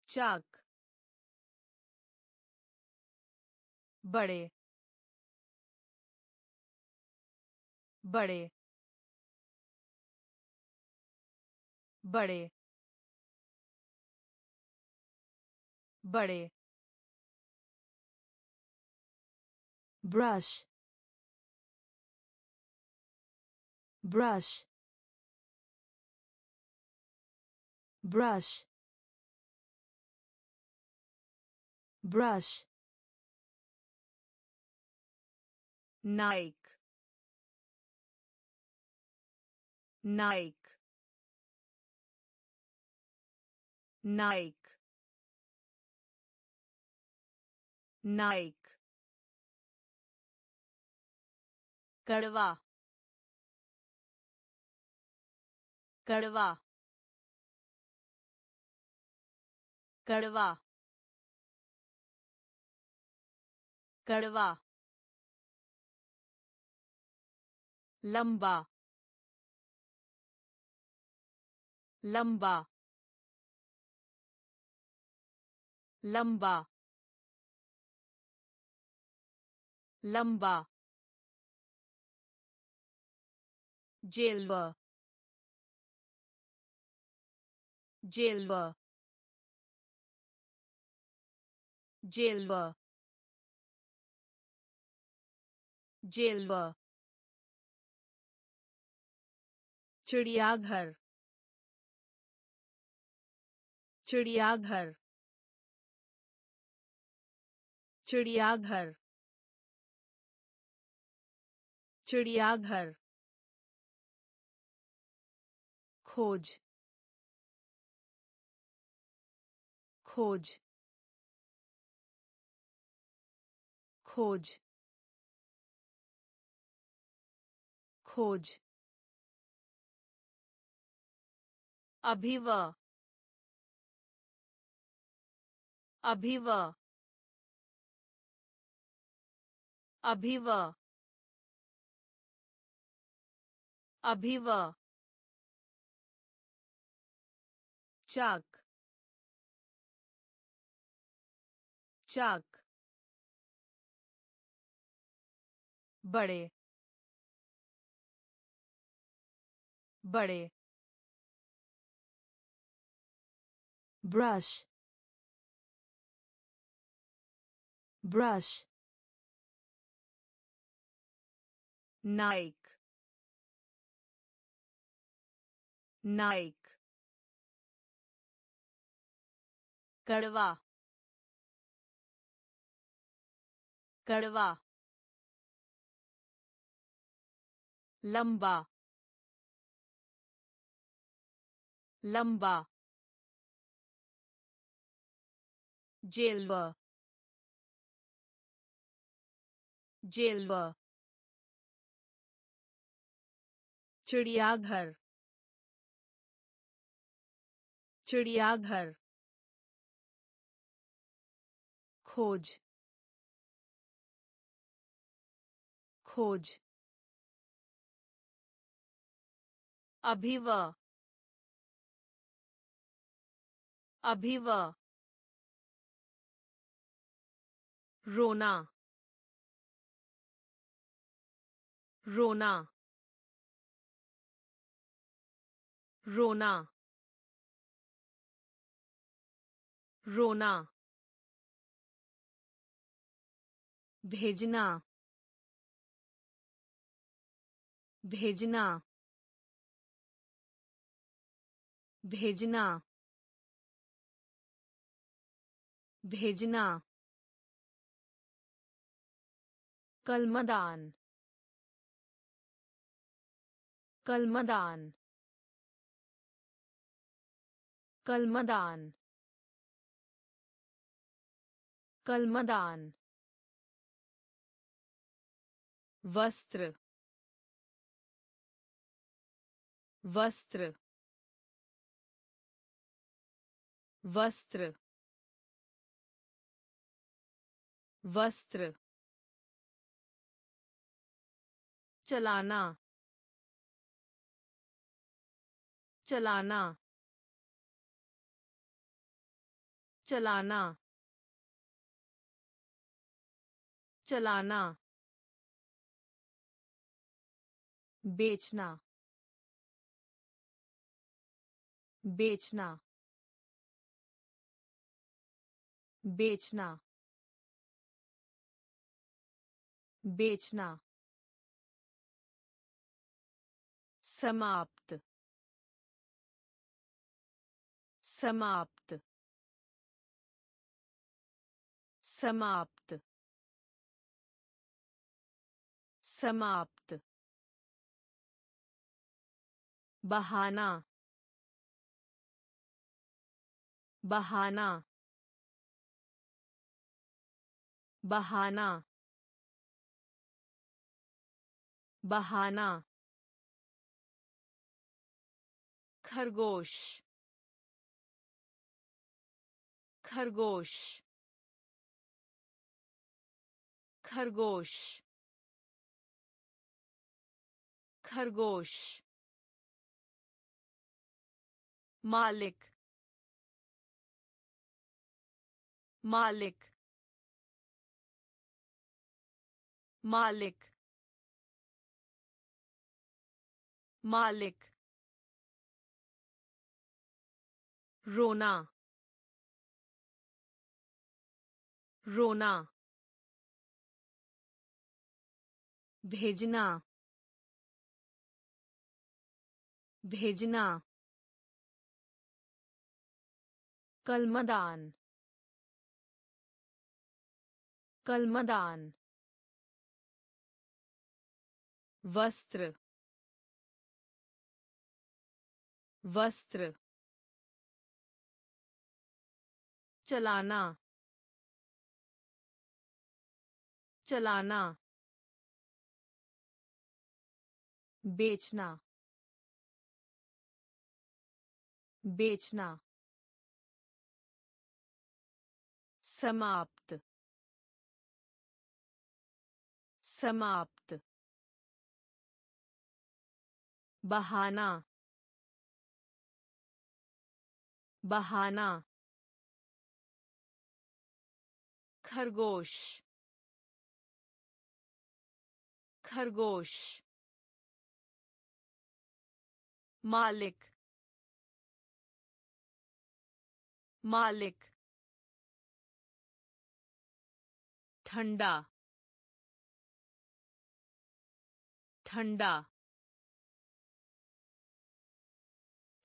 A: चाक। बड़े बड़े बड़े बड़े brush brush brush brush Naik Naik Naik Naik कड़वा कड़वा कड़वा कड़वा लंबा लंबा लंबा लंबा जेलवा जेलवा जेलवा जेलवा चिड़ियाघर। चिड़ियाघर। चिड़ियाघर। चिड़ियाघर। खोज। खोज। खोज। खोज। अभिवा अभिवा अभिवा अभिवा। चाक चाक। बड़े बड़े। ब्रश ब्रश नाइक नाइक कड़वा कड़वा लंबा लंबा जेलवा जेलवा चिड़ियाघर चिड़ियाघर खोज खोज अभिवा अभिवा रोना। रोना। रोना। रोना। भेजना। भेजना। भेजना। भेजना। कलमदान। कलमदान। कलमदान। कलमदान। वस्त्र। वस्त्र। वस्त्र। वस्त्र। चलाना। चलाना। चलाना। चलाना। बेचना। बेचना। बेचना। बेचना। समाप्त समाप्त समाप्त समाप्त बहाना बहाना बहाना बहाना खरगोश। खरगोश। खरगोश। खरगोश। मालिक। मालिक। मालिक। मालिक। रोना। रोना। भेजना। भेजना। कलमदान। कलमदान। वस्त्र। वस्त्र। चलाना। चलाना। बेचना। बेचना। समाप्त। समाप्त। बहाना। बहाना। खरगोश। खरगोश। मालिक। मालिक। ठंडा। ठंडा।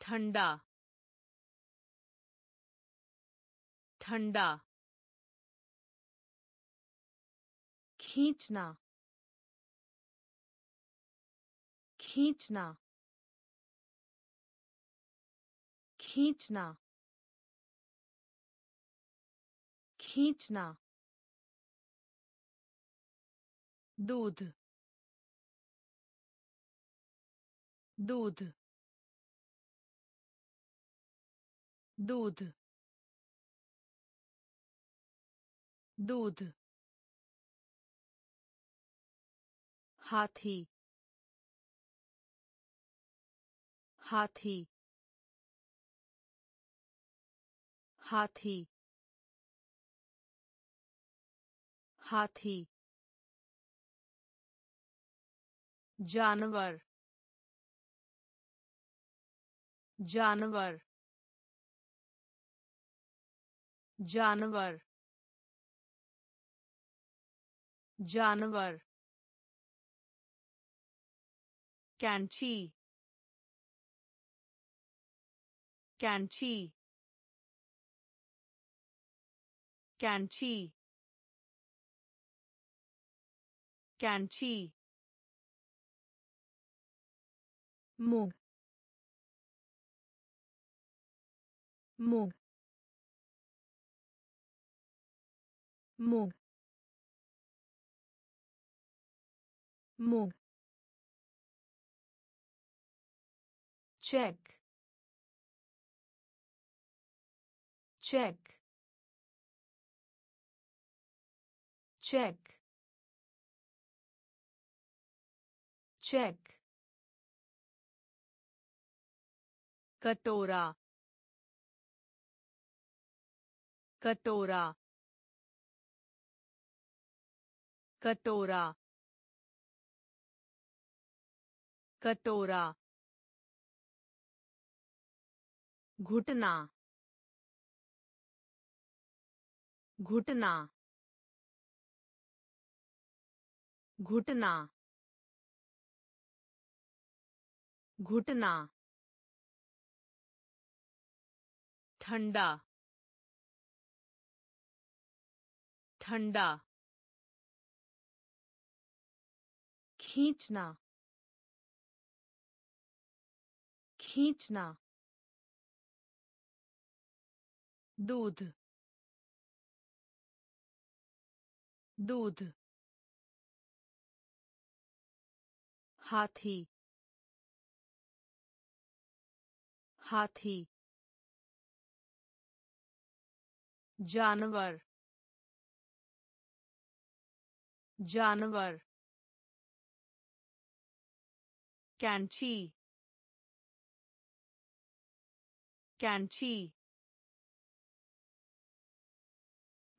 A: ठंडा। ठंडा। खींचना। खींचना। खींचना। खींचना। दूध। दूध। दूध। दूध। हाथी हाथी हाथी हाथी जानवर जानवर जानवर जानवर Canchi. Canchi. Canchi. Canchi.
B: Mug. Mug. Mug. Mug. check check check check
A: कटोरा कटोरा कटोरा कटोरा घुटना घुटना घुटना घुटना ठंडा ठंडा खींचना खींचना दूध दूध हाथी हाथी जानवर जानवर कैंची कैंची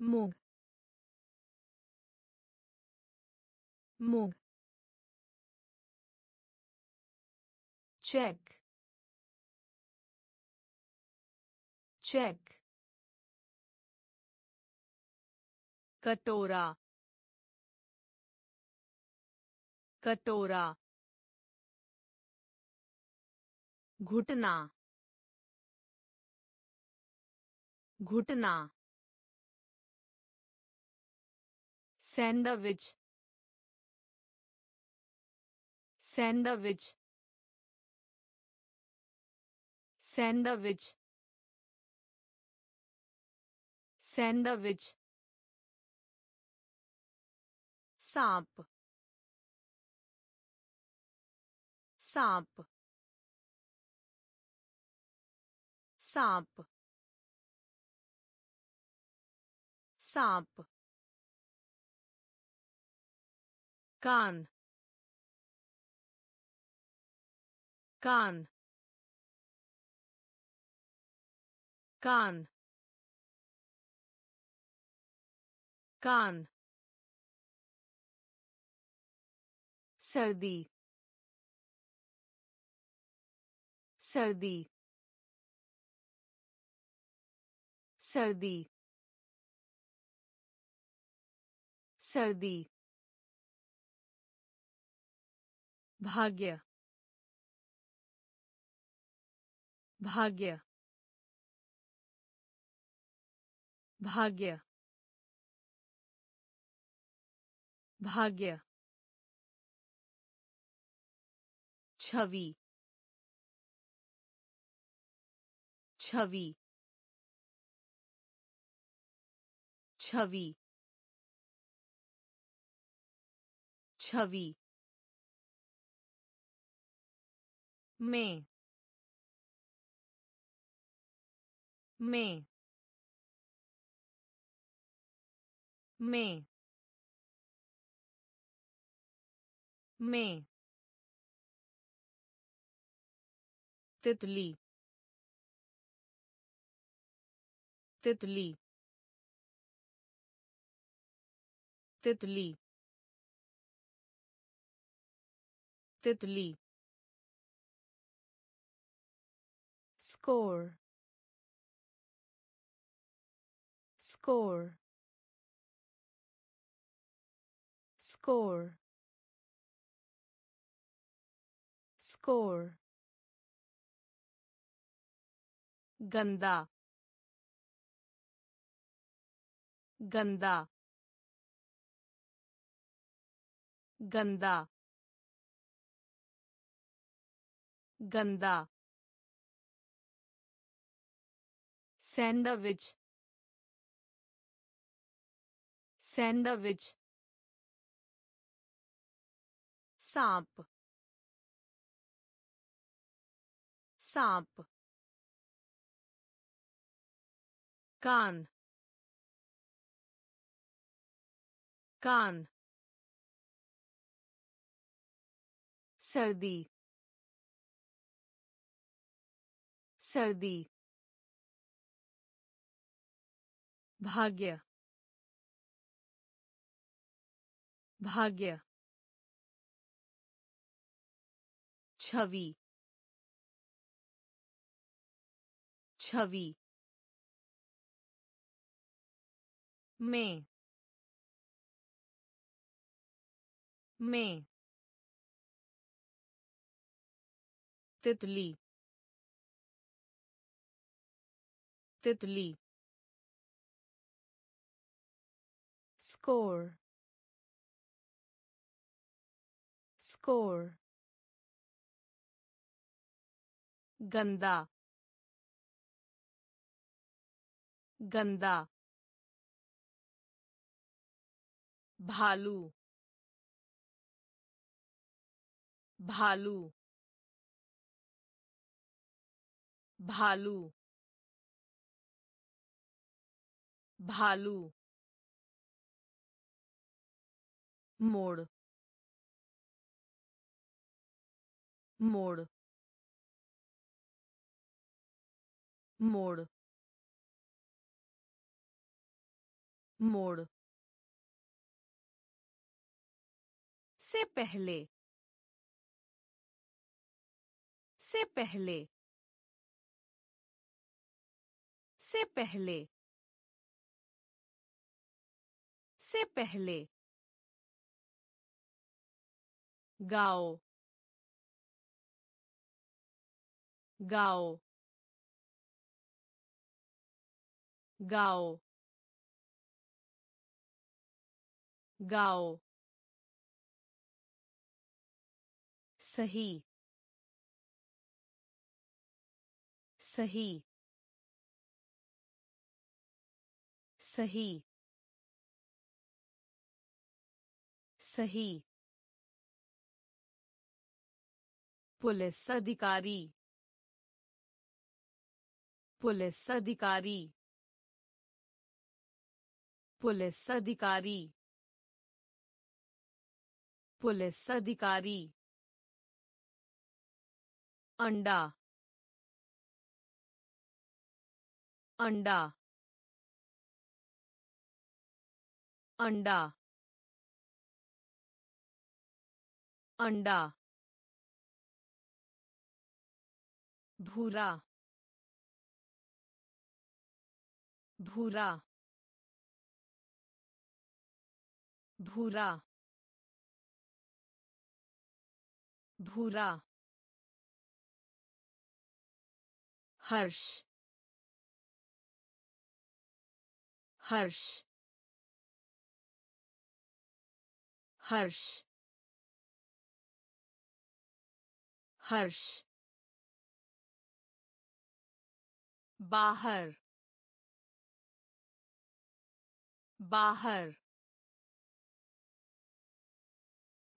B: मूंग मूंग
A: check. Check. कटोरा कटोरा घुटना घुटना सैंडविच सैंडविच सैंडविच सैंडविच सांप सांप सांप सांप कान कान कान कान सर्दी सर्दी सर्दी सर्दी भाग्य भाग्य भाग्य भाग्य। छवि छवि छवि छवि। में में में में तितली तितली तितली तितली
B: score score score score
A: गंदा गंदा गंदा गंदा सैंडविच सैंडविच सांप सांप कान कान सर्दी सर्दी भाग्य भाग्य छवि छवि में में तितली तितली
B: score. Score.
A: गंदा गंदा भालू भालू भालू भालू मोड़ मोड़ मोड़ मोड़ से पहले से पहले से पहले से पहले गाओ। गाओ। गाओ। गाओ। सही। सही। सही। सही। पुलिस अधिकारी। पुलिस अधिकारी। पुलिस अधिकारी। पुलिस अधिकारी। अंडा। अंडा। अंडा। अंडा। भूरा भूरा भूरा भूरा हर्ष हर्ष हर्ष हर्ष बाहर। बाहर।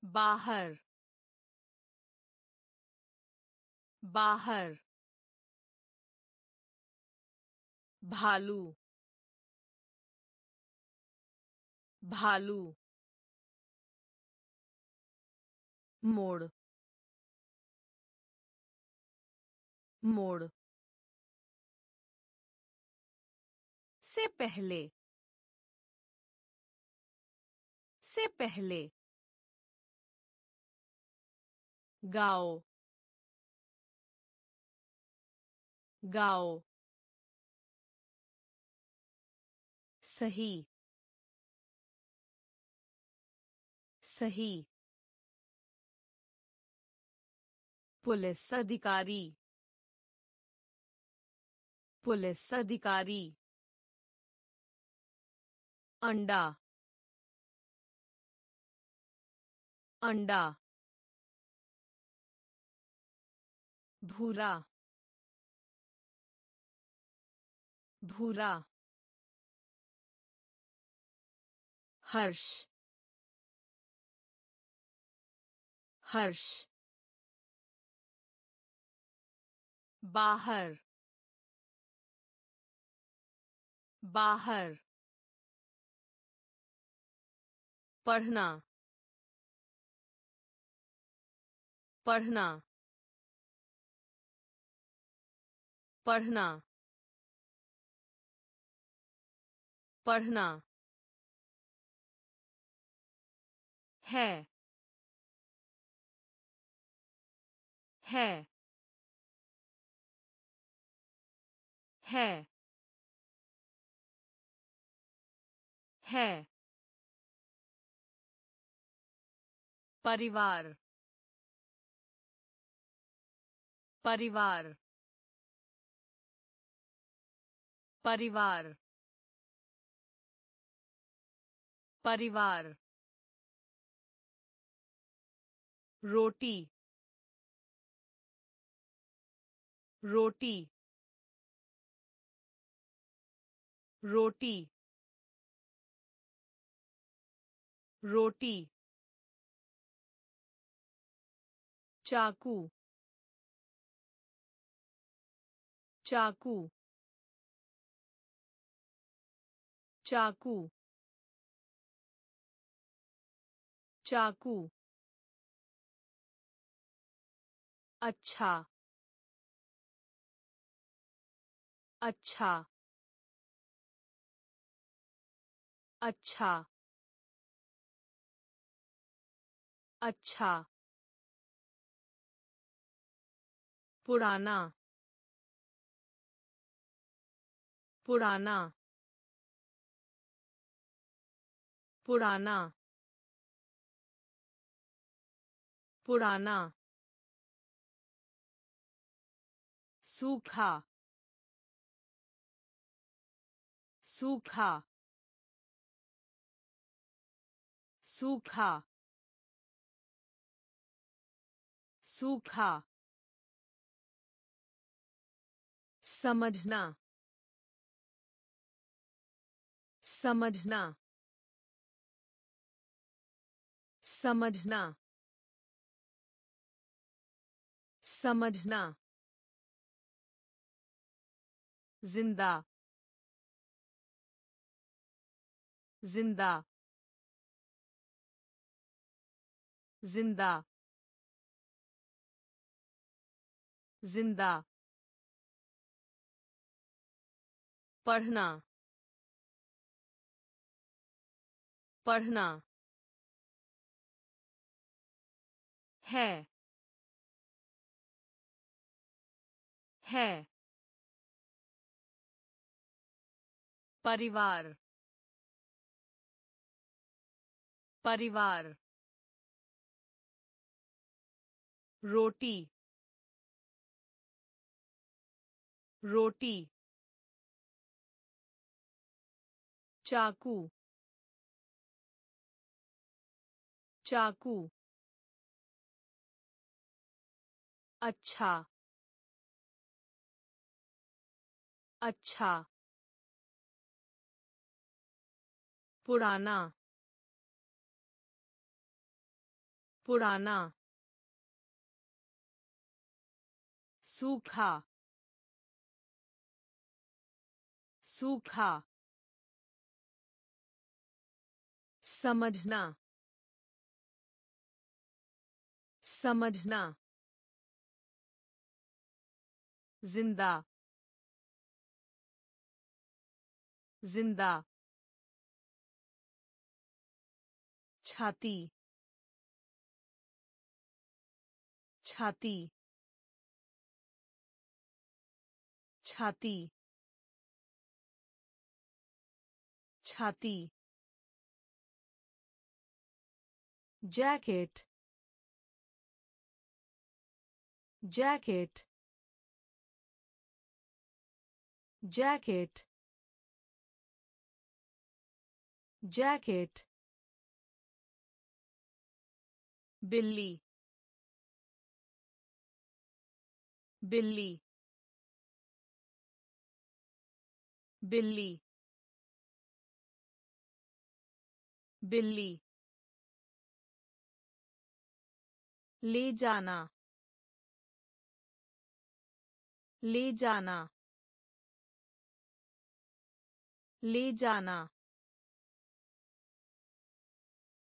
A: बाहर। बाहर। भालू। भालू। मोड़। मोड़। से पहले। से पहले। गाओ। गाओ। सही। सही। पुलिस अधिकारी। पुलिस अधिकारी। अंडा अंडा भूरा भूरा हर्ष हर्ष बाहर बाहर पढ़ना। पढ़ना। पढ़ना। पढ़ना। है। है। है। है। परिवार। परिवार। परिवार। परिवार। रोटी। रोटी। रोटी। रोटी। चाकू चाकू चाकू चाकू। अच्छा अच्छा अच्छा अच्छा। पुराना पुराना पुराना पुराना। सूखा सूखा सूखा। सूखा। समझना समझना समझना समझना ज़िंदा ज़िंदा ज़िंदा ज़िंदा पढ़ना। पढ़ना। है। है। परिवार। परिवार। रोटी। रोटी। चाकू चाकू अच्छा अच्छा पुराना पुराना सूखा सूखा समझना समझना ज़िंदा ज़िंदा छाती छाती छाती छाती jacket jacket jacket jacket बिल्ली बिल्ली बिल्ली बिल्ली ले जाना। ले जाना। ले जाना।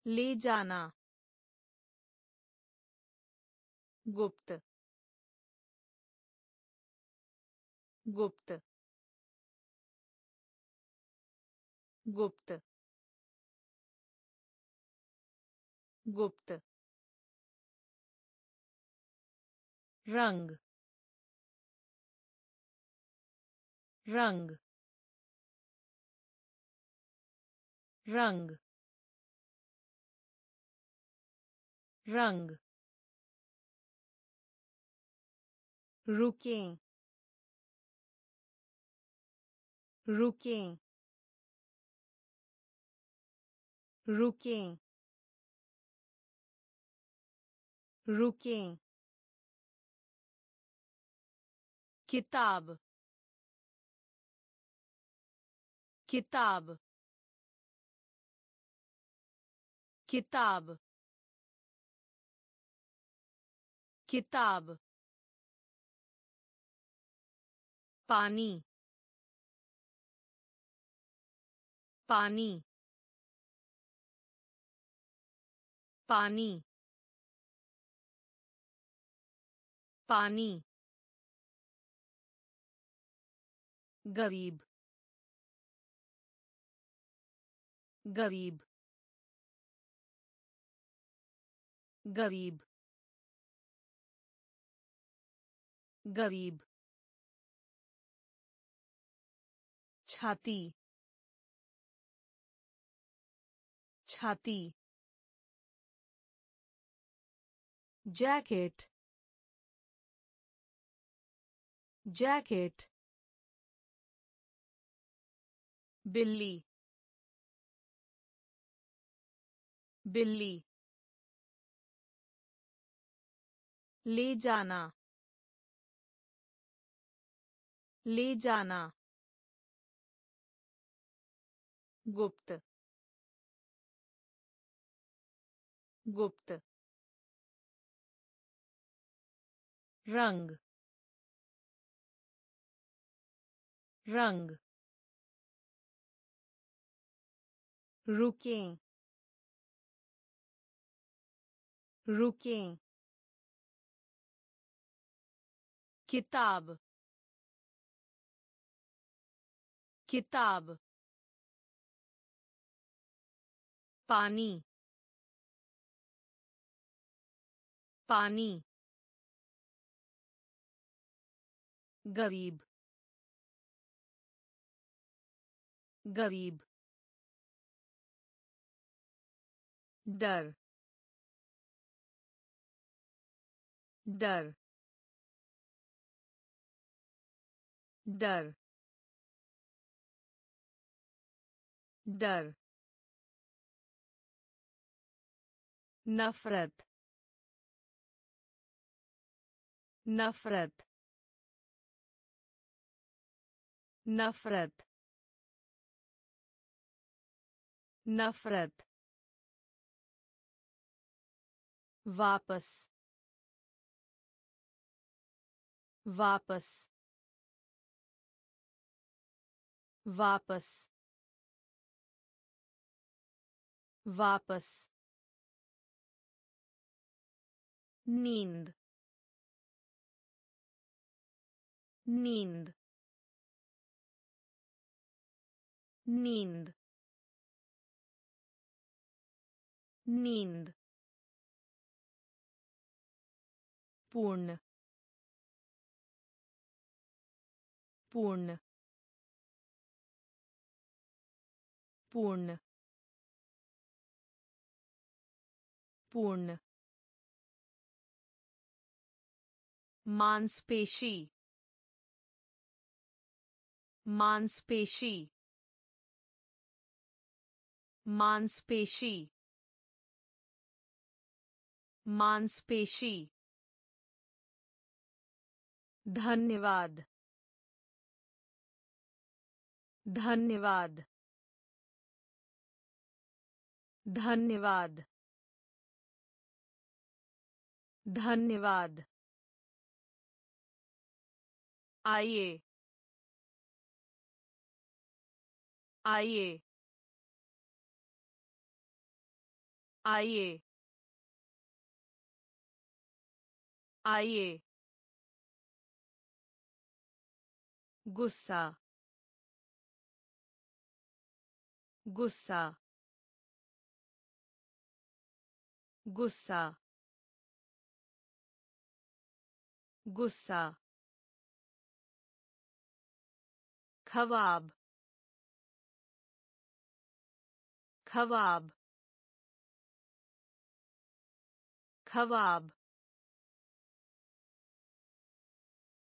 A: ले जाना। गुप्त। गुप्त। गुप्त। गुप्त। रंग रंग रंग रंग। रुकें। रुकें। रुकें। रुकें। किताब किताब किताब किताब पानी पानी पानी पानी गरीब गरीब गरीब गरीब। छाती छाती। Jacket jacket. बिल्ली बिल्ली ले जाना ले जाना गुप्त गुप्त रंग रंग रुकें। रुकें। किताब। किताब। पानी। पानी। गरीब। गरीब। डर डर डर डर नफरत नफरत नफरत नफरत वापस वापस वापस वापस नींद नींद नींद नींद
B: पूर्ण पूर्ण पूर्ण पूर्ण
A: मांसपेशी मांसपेशी मांसपेशी मांसपेशी धन्यवाद। धन्यवाद। धन्यवाद। धन्यवाद। आइए। आइए। आइए। आइए। गुस्सा। गुस्सा। गुस्सा। गुस्सा। खवाब। खवाब। खवाब।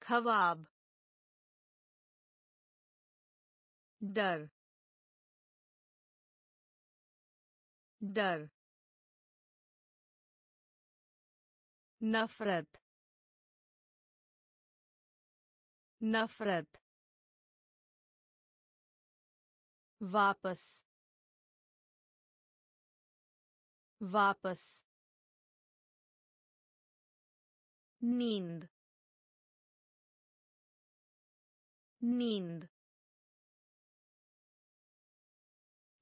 A: खवाब। डर डर नफरत नफरत वापस वापस नींद नींद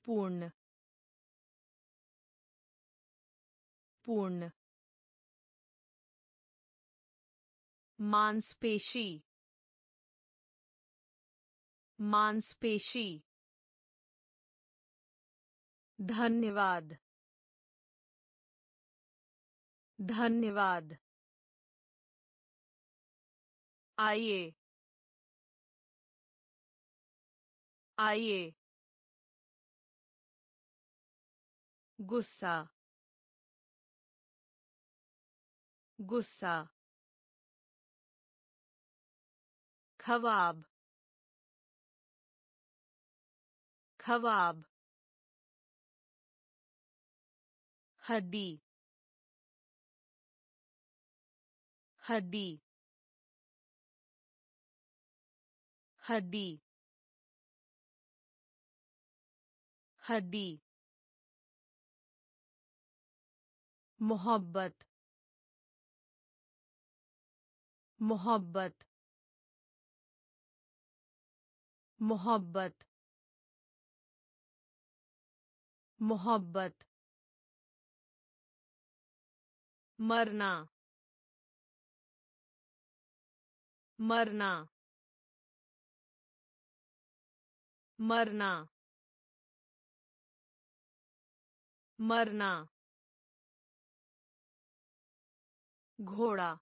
B: पूर्ण पूर्ण
A: मांसपेशी मांसपेशी धन्यवाद धन्यवाद आइए आइए गुस्सा। गुस्सा। खवाब। खवाब। हड्डी। हड्डी। हड्डी। हड्डी।
B: मोहब्बत मोहब्बत मोहब्बत मोहब्बत
A: मरना मरना मरना मरना घोड़ा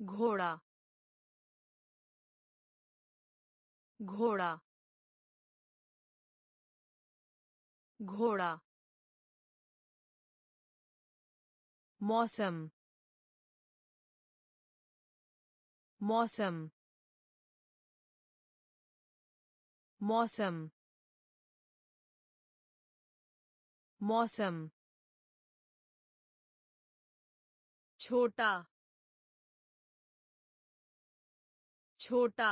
A: घोड़ा घोड़ा घोड़ा
B: मौसम मौसम मौसम मौसम
A: छोटा छोटा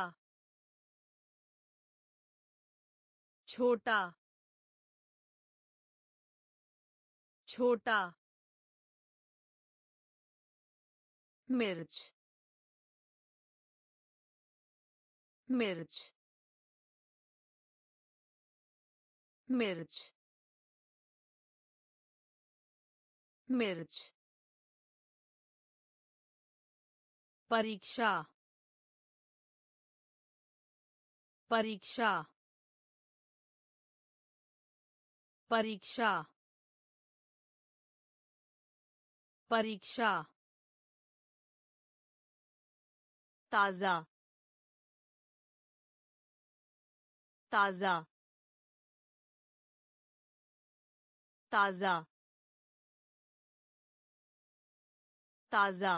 A: छोटा छोटा मिर्च मिर्च मिर्च मिर्च परीक्षा परीक्षा
B: परीक्षा परीक्षा ताज़ा ताज़ा ताज़ा ताज़ा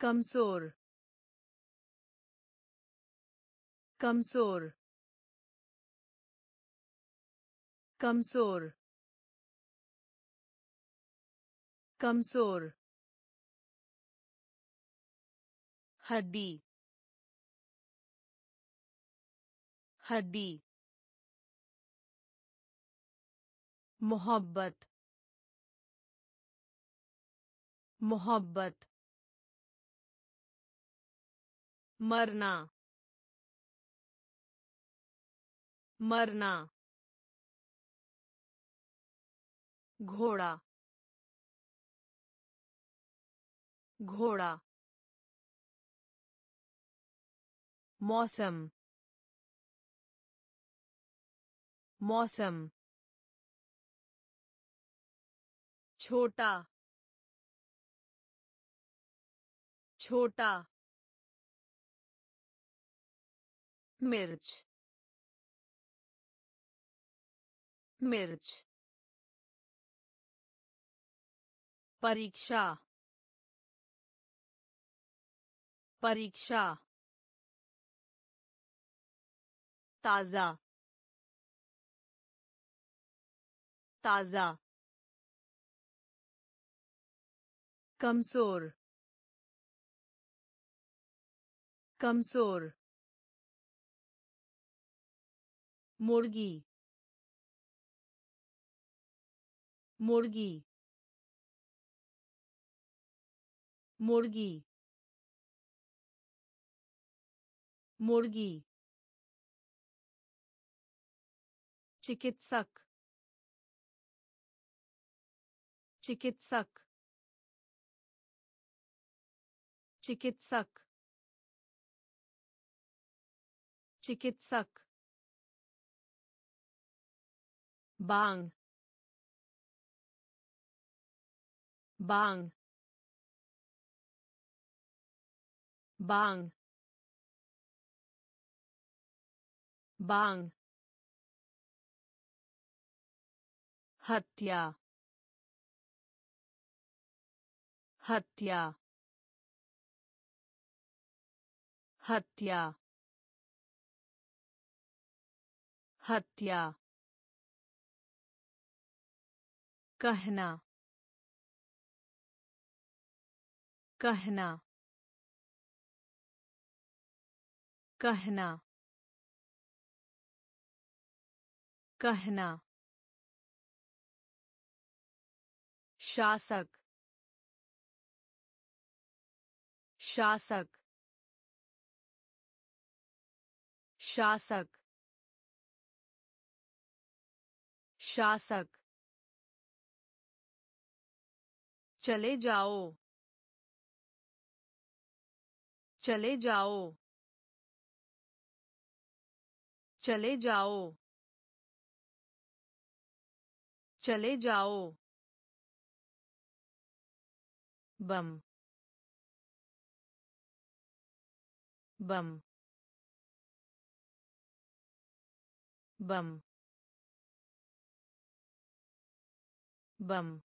B: कमज़ोर कमज़ोर कमज़ोर कमज़ोर हड्डी हड्डी मोहब्बत मोहब्बत मरना मरना घोड़ा घोड़ा मौसम मौसम छोटा छोटा
A: मिर्च। मिर्च।
B: परीक्षा। परीक्षा। ताज़ा। ताज़ा। कमज़ोर। कमज़ोर। मुर्गी मुर्गी मुर्गी मुर्गी चिकित्सक चिकित्सक चिकित्सक चिकित्सक बांग बांग बांग बांग हत्या हत्या हत्या हत्या कहना। कहना। कहना। कहना। शासक। शासक। शासक। शासक। चले जाओ। चले जाओ। चले जाओ। चले जाओ। बम। बम। बम। बम।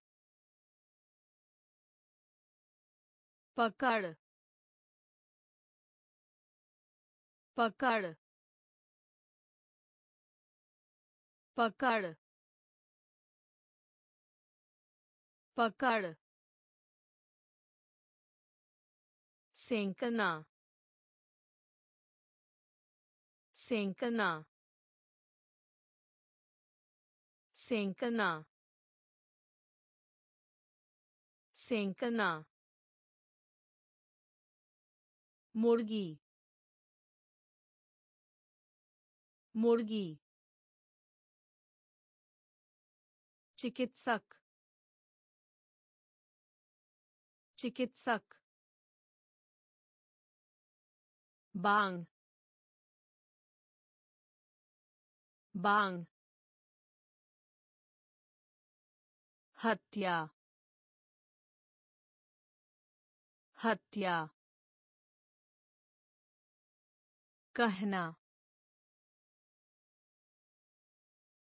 B: पकड़ पकड़ पकड़ पकड़ सेंकना सेंकना सेंकना सेंकना मुर्गी मुर्गी चिकित्सक चिकित्सक बांग बांग हत्या हत्या कहना।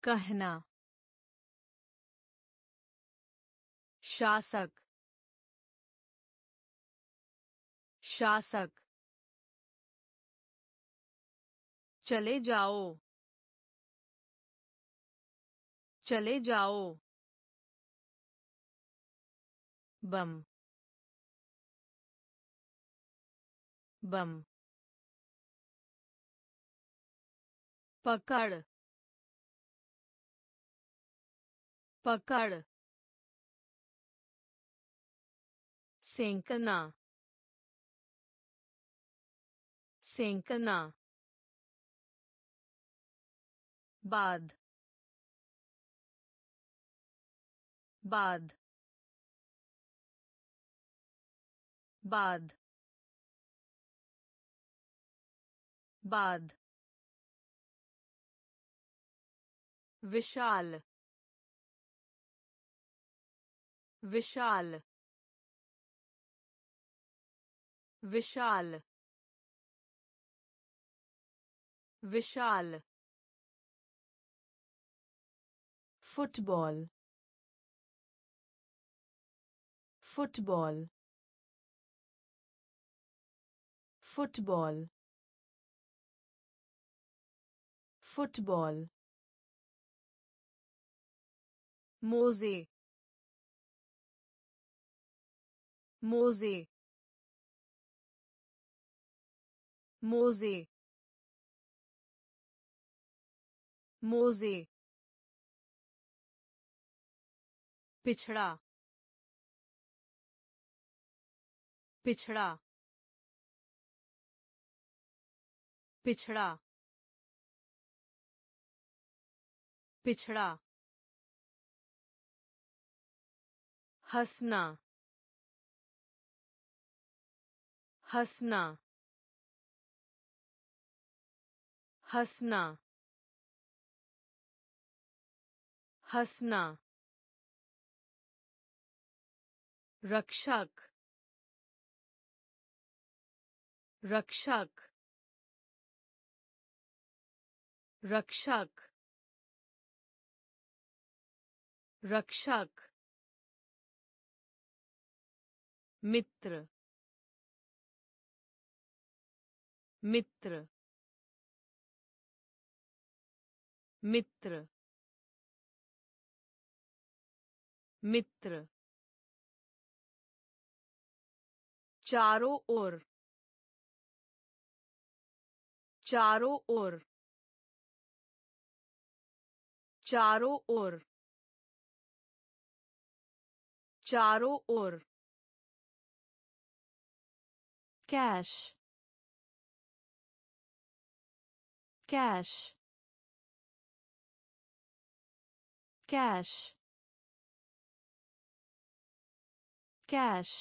B: कहना। शासक। शासक। चले जाओ। चले जाओ। बम। बम। पकड़ पकड़ सेंकना सेंकना बाद बाद बाद बाद विशाल विशाल विशाल विशाल। फुटबॉल फुटबॉल फुटबॉल फुटबॉल मोजे मोजे मोजे मोजे पिछड़ा पिछड़ा पिछड़ा पिछड़ा हंसना। हंसना। हंसना। हंसना। रक्षक। रक्षक। रक्षक। रक्षक। मित्र मित्र मित्र मित्र। चारों ओर चारों ओर चारों ओर चारों ओर। कैश कैश कैश कैश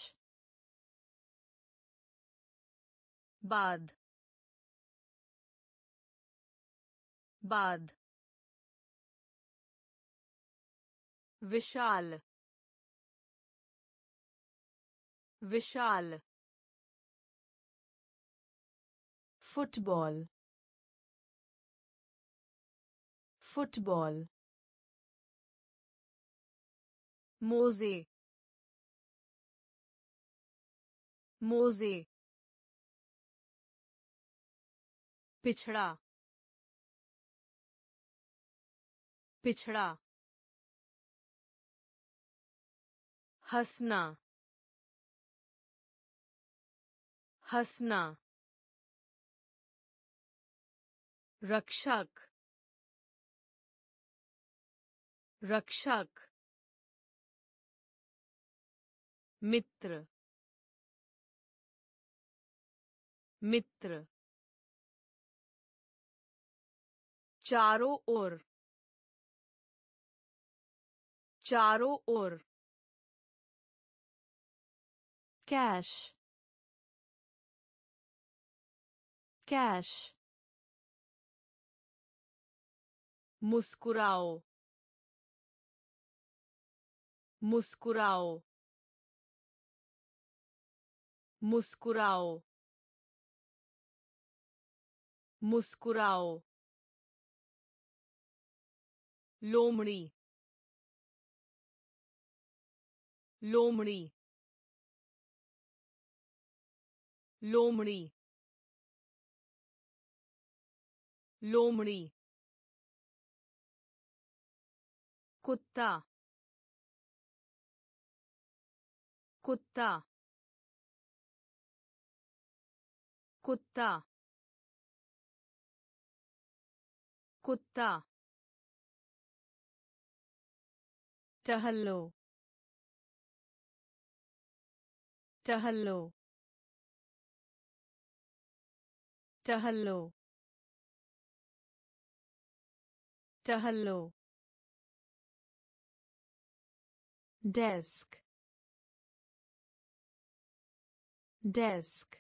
B: बाद बाद विशाल विशाल फुटबॉल फुटबॉल मोजे मोजे पिछड़ा पिछड़ा हंसना हंसना रक्षक रक्षक मित्र मित्र चारों ओर चारों ओर कैश कैश मुस्कुराओ। मुस्कुराओ। मुस्कुराओ। मुस्कुराओ। लोमड़ी। लोमड़ी। लोमड़ी। लोमड़ी। कुत्ता। कुत्ता। कुत्ता। कुत्ता। टहलो। टहलो। टहलो। टहलो। desk desk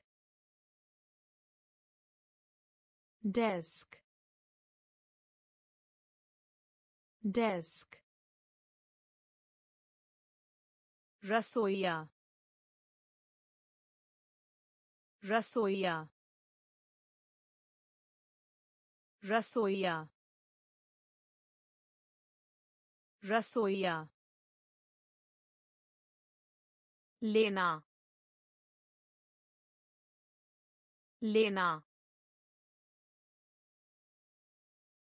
B: desk desk रसोईया रसोईया रसोईया रसोईया लेना लेना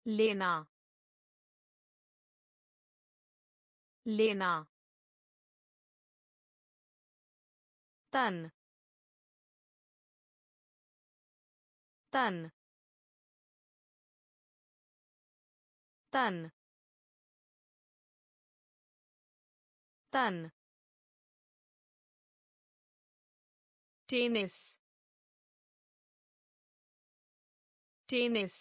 B: लेना लेना तन तन तन तन टेनिस टेनिस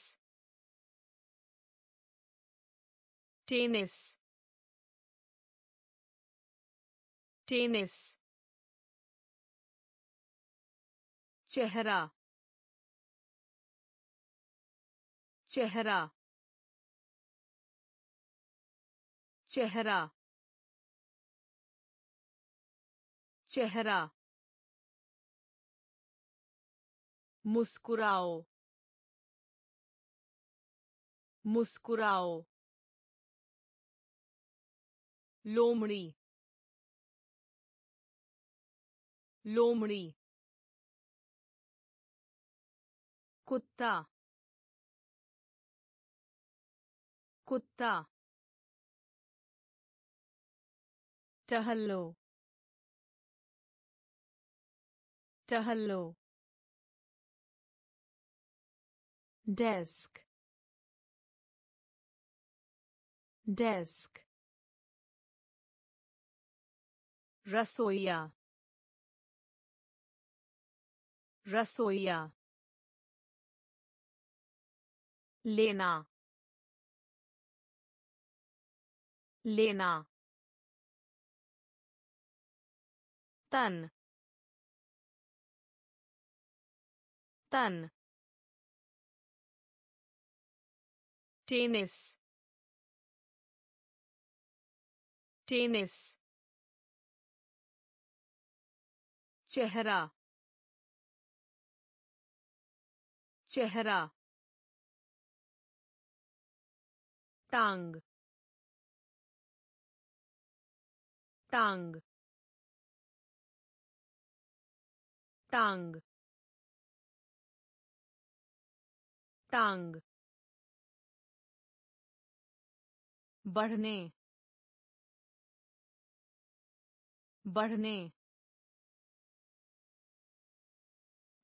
B: टेनिस टेनिस चेहरा चेहरा चेहरा चेहरा मुस्कुराओ। मुस्कुराओ। लोमड़ी। लोमड़ी। कुत्ता। कुत्ता। टहलो। टहलो। Desk. Desk. रसोईया रसोईया लेना लेना तन तन टेनिस टेनिस चेहरा चेहरा टांग टांग टांग टांग बढ़ने बढ़ने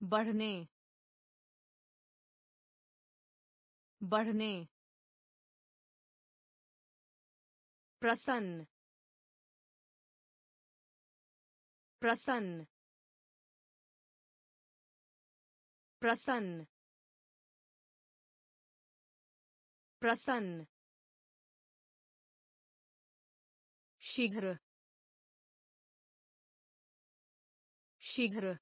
B: बढ़ने बढ़ने प्रसन्न प्रसन्न प्रसन्न प्रसन्न शीघ्र शीघ्र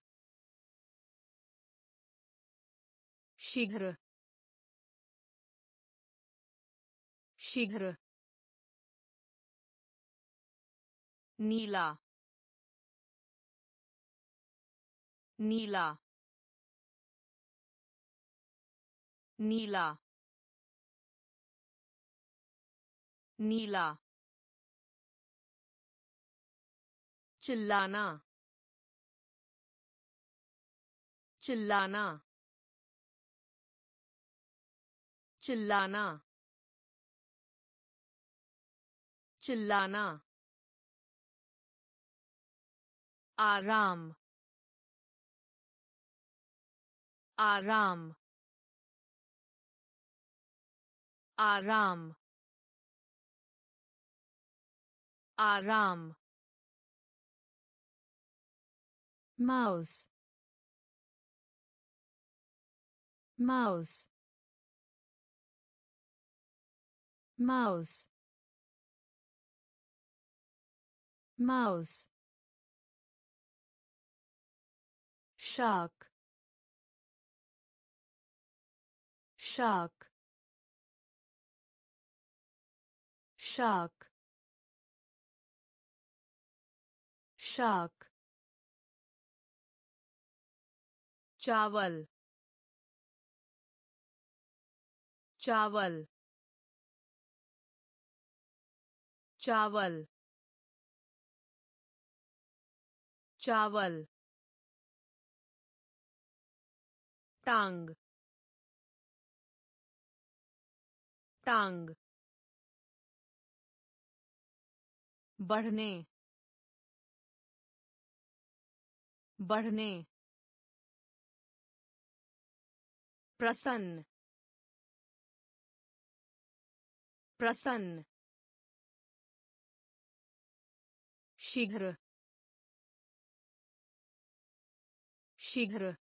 B: शीघ्र शीघ्र। नीला नीला। नीला नीला। चिल्लाना। चिल्लाना। चिल्लाना। चिल्लाना। आराम। आराम। आराम। आराम।
A: mouse mouse mouse mouse Shark. Shark. Shark. Shark.
B: चावल चावल चावल चावल टांग टांग बढ़ने बढ़ने प्रसन्न। प्रसन्न। शीघ्र। शीघ्र।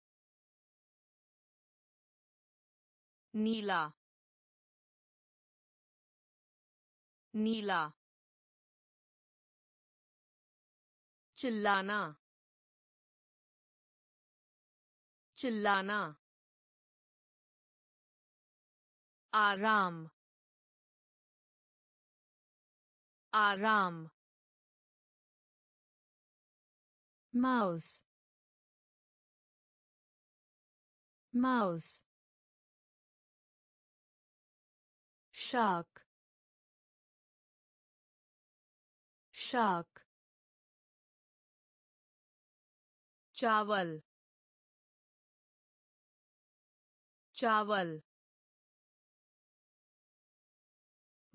B: नीला। नीला। चिल्लाना। चिल्लाना। आराम। आराम।
A: माउस। माउस। शाक शाक
B: चावल। चावल।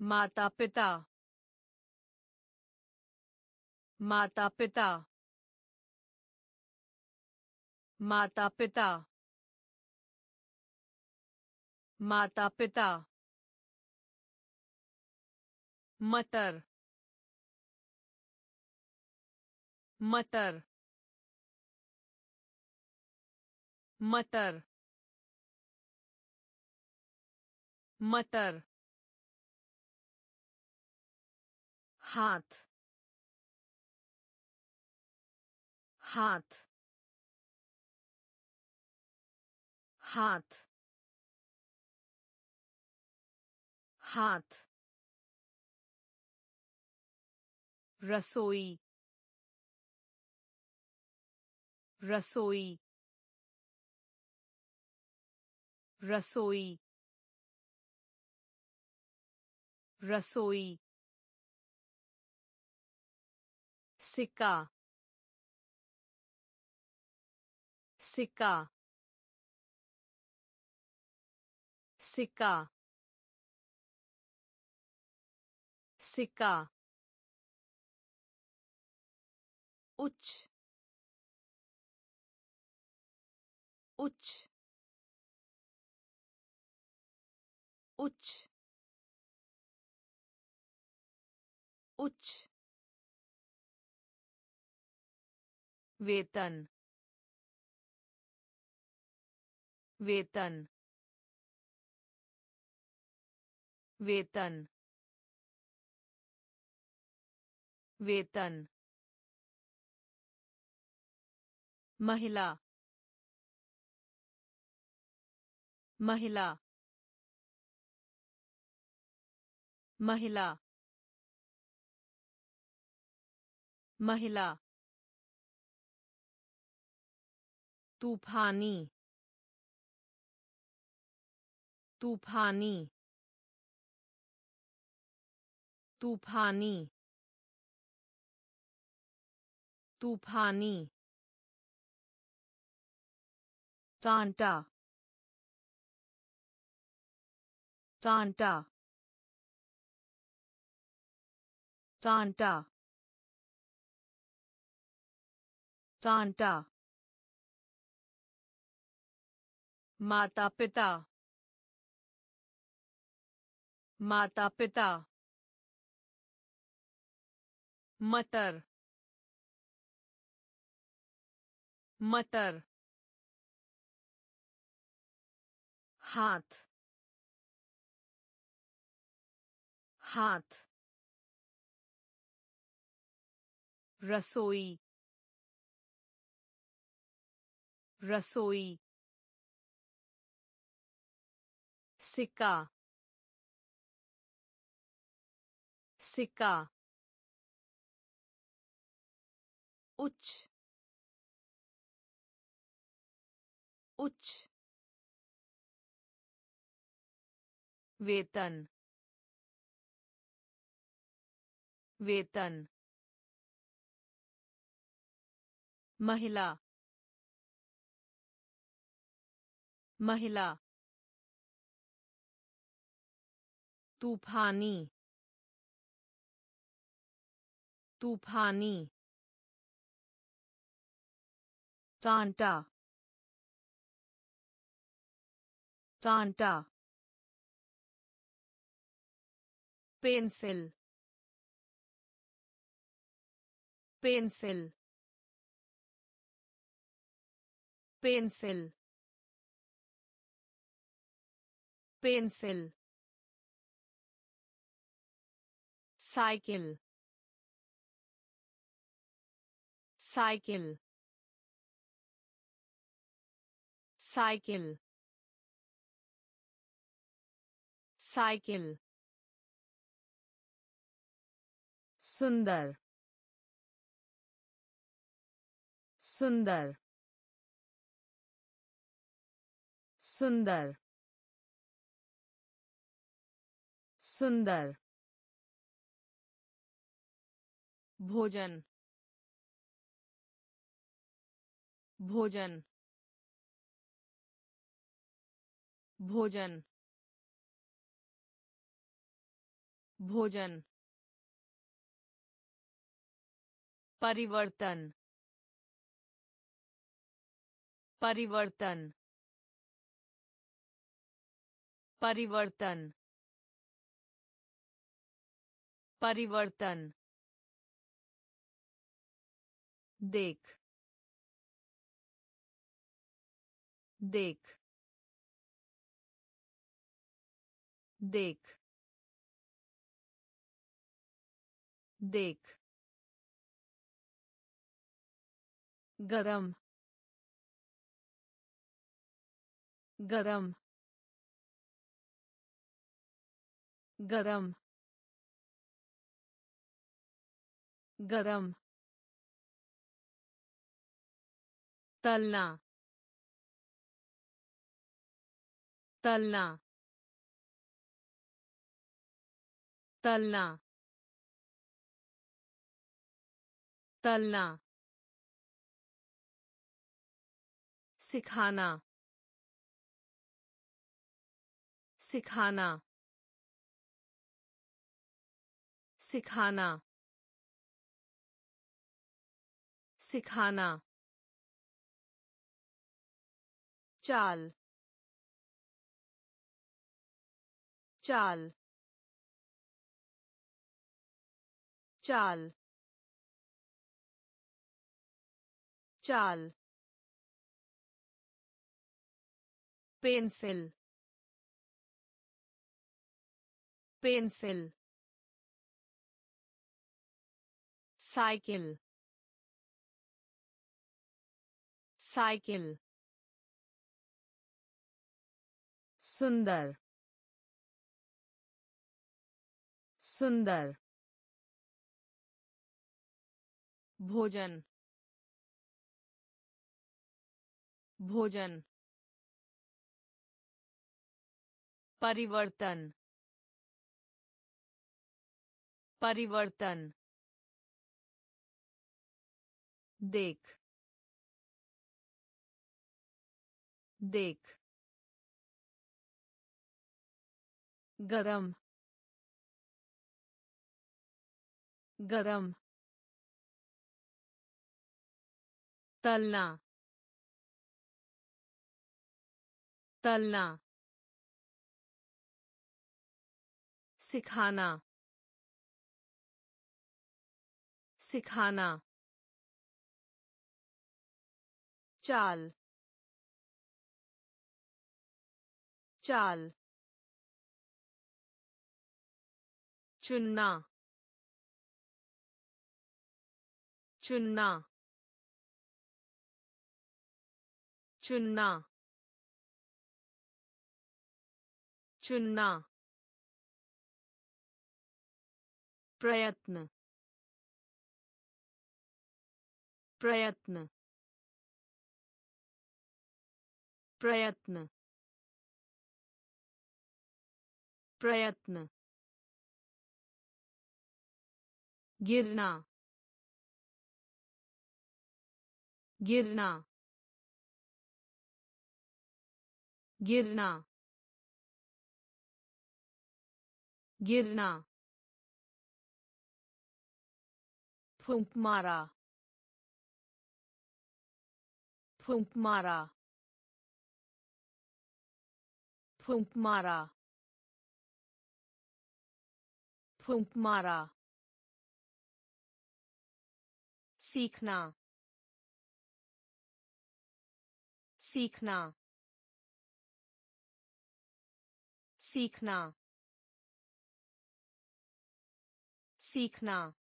B: माता पिता माता पिता माता पिता माता पिता मटर। मटर। मटर। मटर। हाथ। हाथ। हाथ। हाथ। रसोई। रसोई। रसोई। रसोई। सिक्का सिक्का सिक्का सिक्का उच्च उच्च उच्च उच्च वेतन वेतन वेतन वेतन महिला महिला महिला महिला तूफानी। तूफानी। तूफानी। तूफानी। कांटा। कांटा। कांटा। कांटा। माता पिता माता पिता मटर। मटर। हाथ। हाथ। रसोई। रसोई। सिक्का सिक्का उच्च उच्च वेतन वेतन महिला महिला तूफानी। तूफानी। कांटा। कांटा। Pencil. Pencil. Pencil. Pencil. Cycle cycle cycle cycle सुंदर सुंदर सुंदर सुंदर भोजन। भोजन। भोजन। भोजन। परिवर्तन। परिवर्तन। परिवर्तन। परिवर्तन। देख देख देख देख गरम गरम गरम गरम तलना। तलना। तलना। तलना। सिखाना। सिखाना। सिखाना। सिखाना। चाल चाल चाल चाल पेंसिल पेंसिल साइकिल साइकिल सुंदर सुंदर भोजन भोजन परिवर्तन परिवर्तन देख देख गरम गरम तलना तलना सिखाना सिखाना चाल चाल चुनना। चुनना। चुनना। चुनना। प्रयत्न। प्रयत्न। प्रयत्न। प्रयत्न। गिरना। गिरना। गिरना। गिरना। फूंक मारा। फूंक मारा। फूंक मारा। फूंक मारा। सीखना। सीखना। सीखना। सीखना।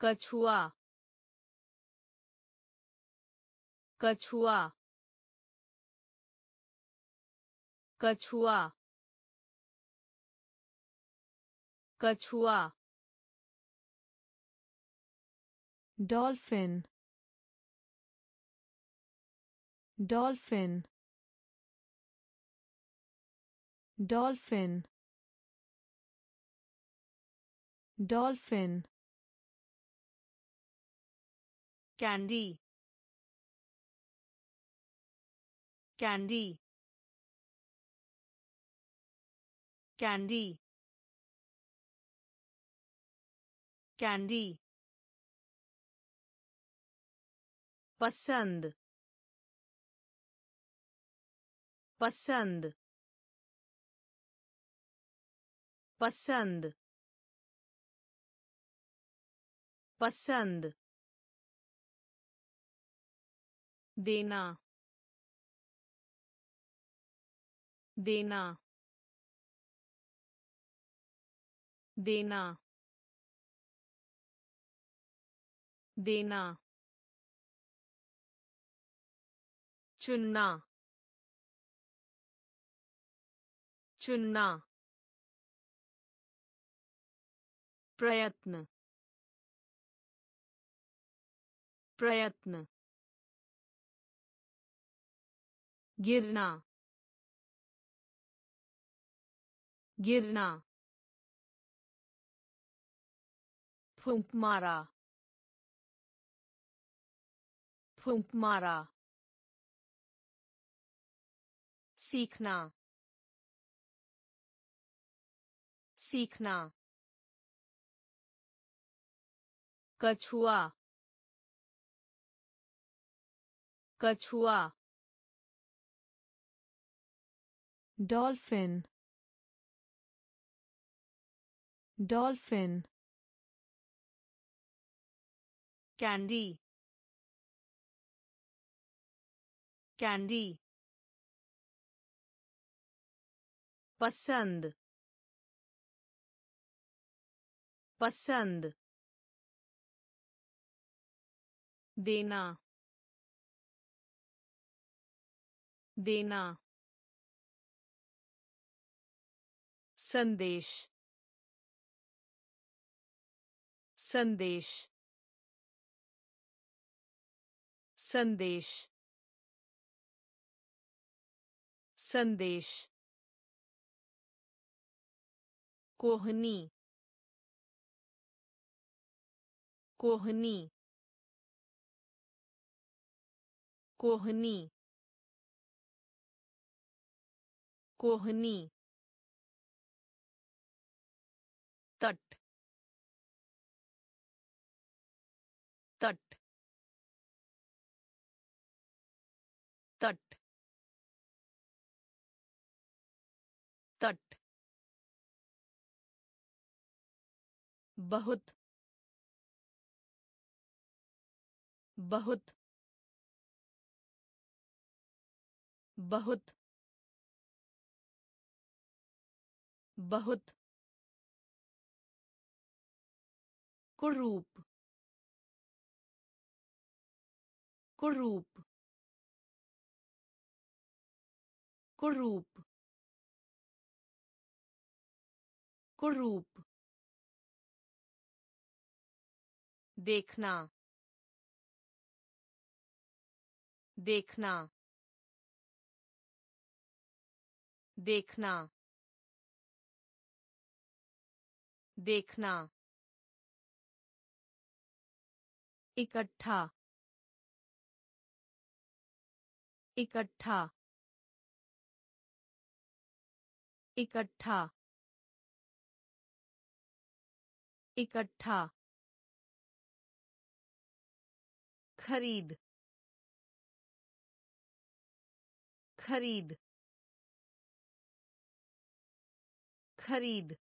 B: कछुआ। कछुआ। कछुआ। कछुआ।
A: Dolphin. Dolphin. Dolphin. Dolphin.
B: Candy. Candy. Candy. Candy पसंद पसंद पसंद पसंद देना देना देना देना चुनना। चुनना। प्रयत्न। प्रयत्न। गिरना। गिरना। फूंक मारा। फूंक मारा। सीखना। सीखना। कछुआ। कछुआ।
A: डॉल्फिन। डॉल्फिन।
B: कैंडी। कैंडी। पसंद पसंद देना देना संदेश संदेश संदेश संदेश। कोहनी। कोहनी। कोहनी। कोहनी। बहुत बहुत बहुत बहुत. कुरूप कुरूप कुरूप. कुरूप. देखना। देखना। देखना। देखना। इकट्ठा। इकट्ठा। इकट्ठा। इकट्ठा। खरीद खरीद खरीद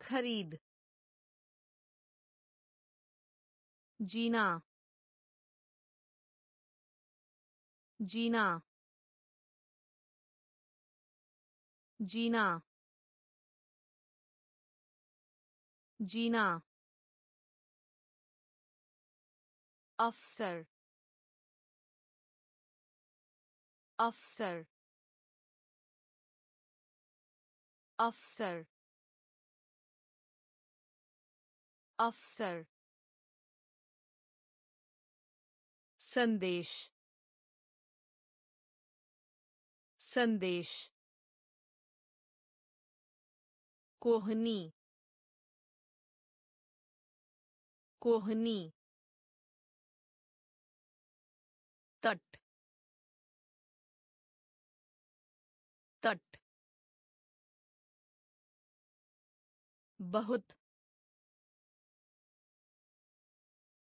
B: खरीद। जीना जीना। जीना जीना। अफसर अफसर अफसर अफसर संदेश संदेश कोहनी कोहनी बहुत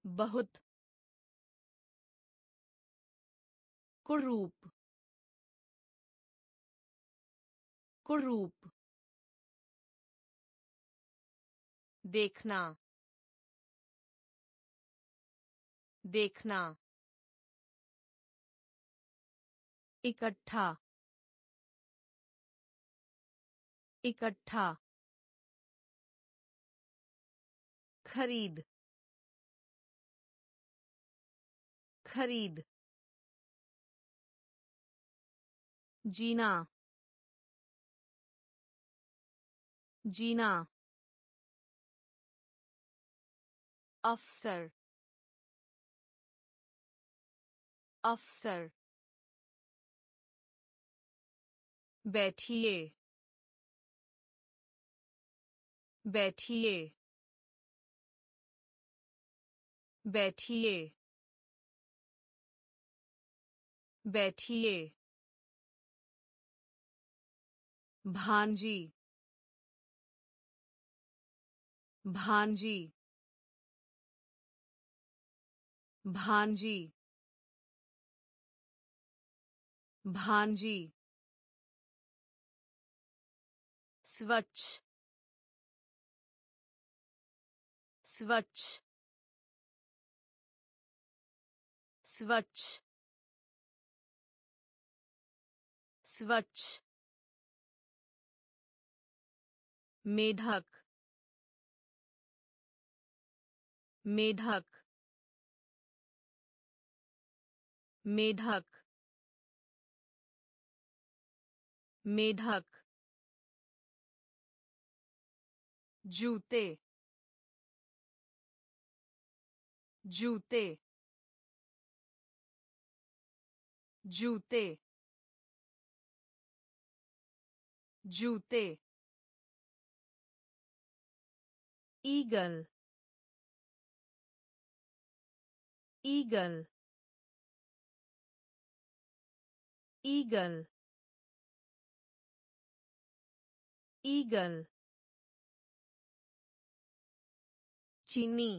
B: बहुत कुरूप कुरूप देखना देखना इकट्ठा इकट्ठा खरीद खरीद जीना जीना अफसर अफसर बैठिए बैठिए बैठिए। बैठिए। भांजी। भांजी। भांजी। भांजी। स्वच्छ। स्वच्छ। स्वच्छ स्वच्छ मेढक मेढक मेढक मेढक जूते जूते जूते। जूते। ईगल। ईगल। ईगल। ईगल। चीनी।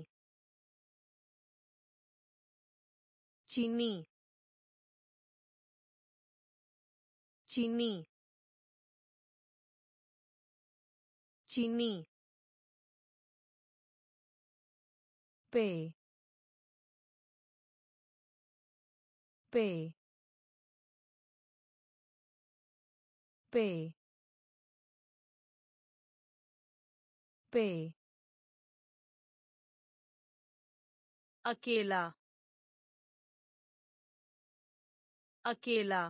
B: चीनी। चीनी चीनी
A: पे पे पे पे
B: अकेला अकेला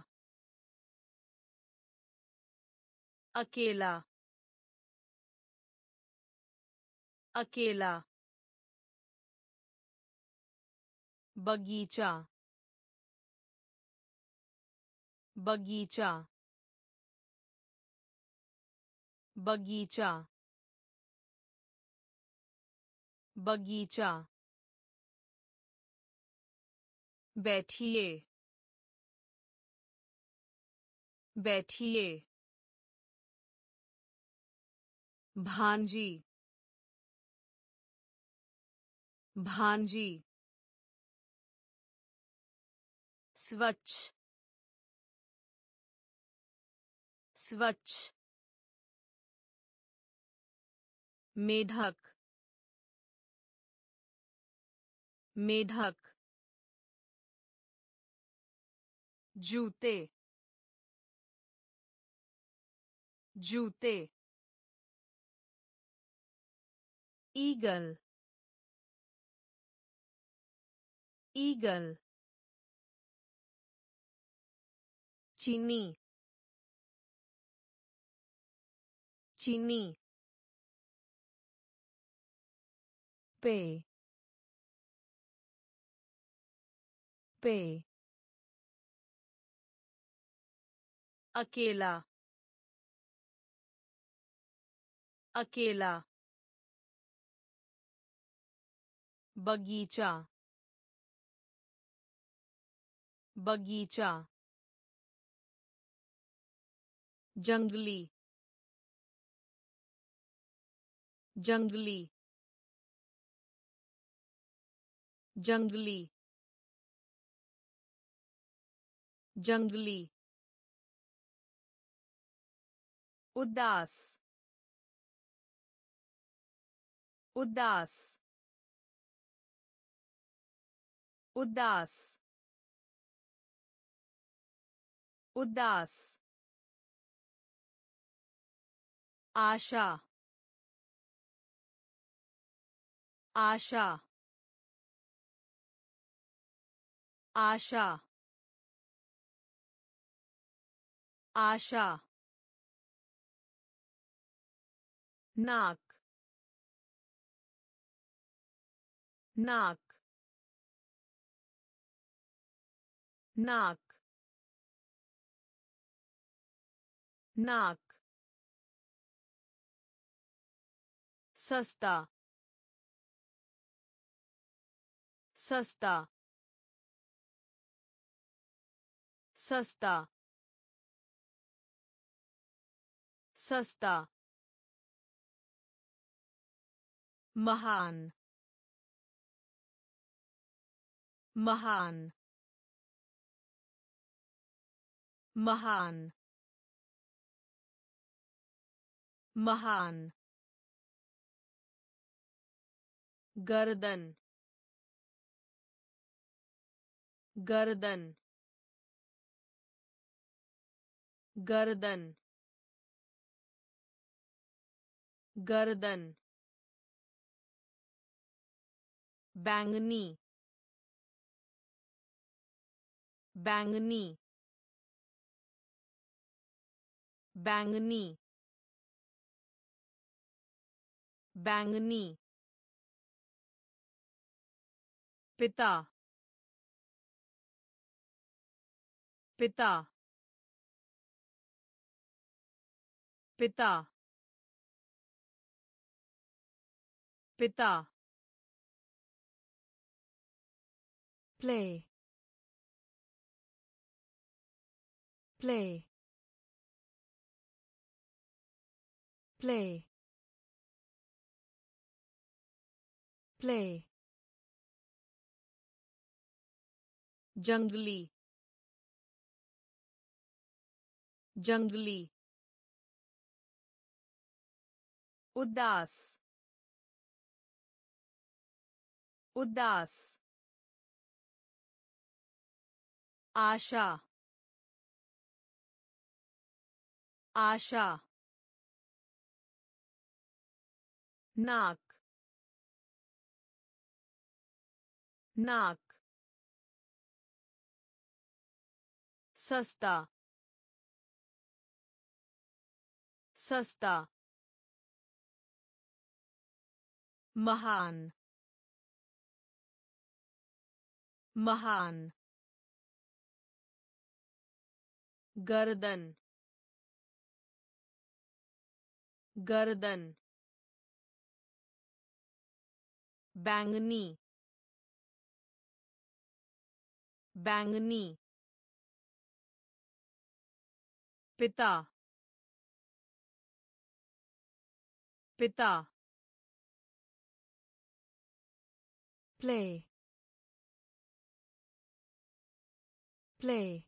B: अकेला अकेला बगीचा बगीचा बगीचा बगीचा बैठिए बैठिए। भांजी। भांजी। स्वच्छ। स्वच्छ। मेढक। मेढक। जूते। जूते। ईगल ईगल चीनी चीनी
A: पे पे
B: अकेला अकेला बगीचा बगीचा जंगली जंगली जंगली जंगली उदास उदास उदास उदास आशा आशा आशा आशा नाक नाक नाक नाक सस्ता सस्ता सस्ता सस्ता महान महान महान महान गर्दन गर्दन गर्दन गर्दन बैंगनी बैंगनी बैंगनी बैंगनी पिता पिता पिता पिता
A: play. Play. Play. Play.
B: जंगली जंगली उदास उदास आशा आशा नाक नाक सस्ता सस्ता महान महान गर्दन गर्दन बैंगनी बैंगनी पिता पिता
A: play. Play.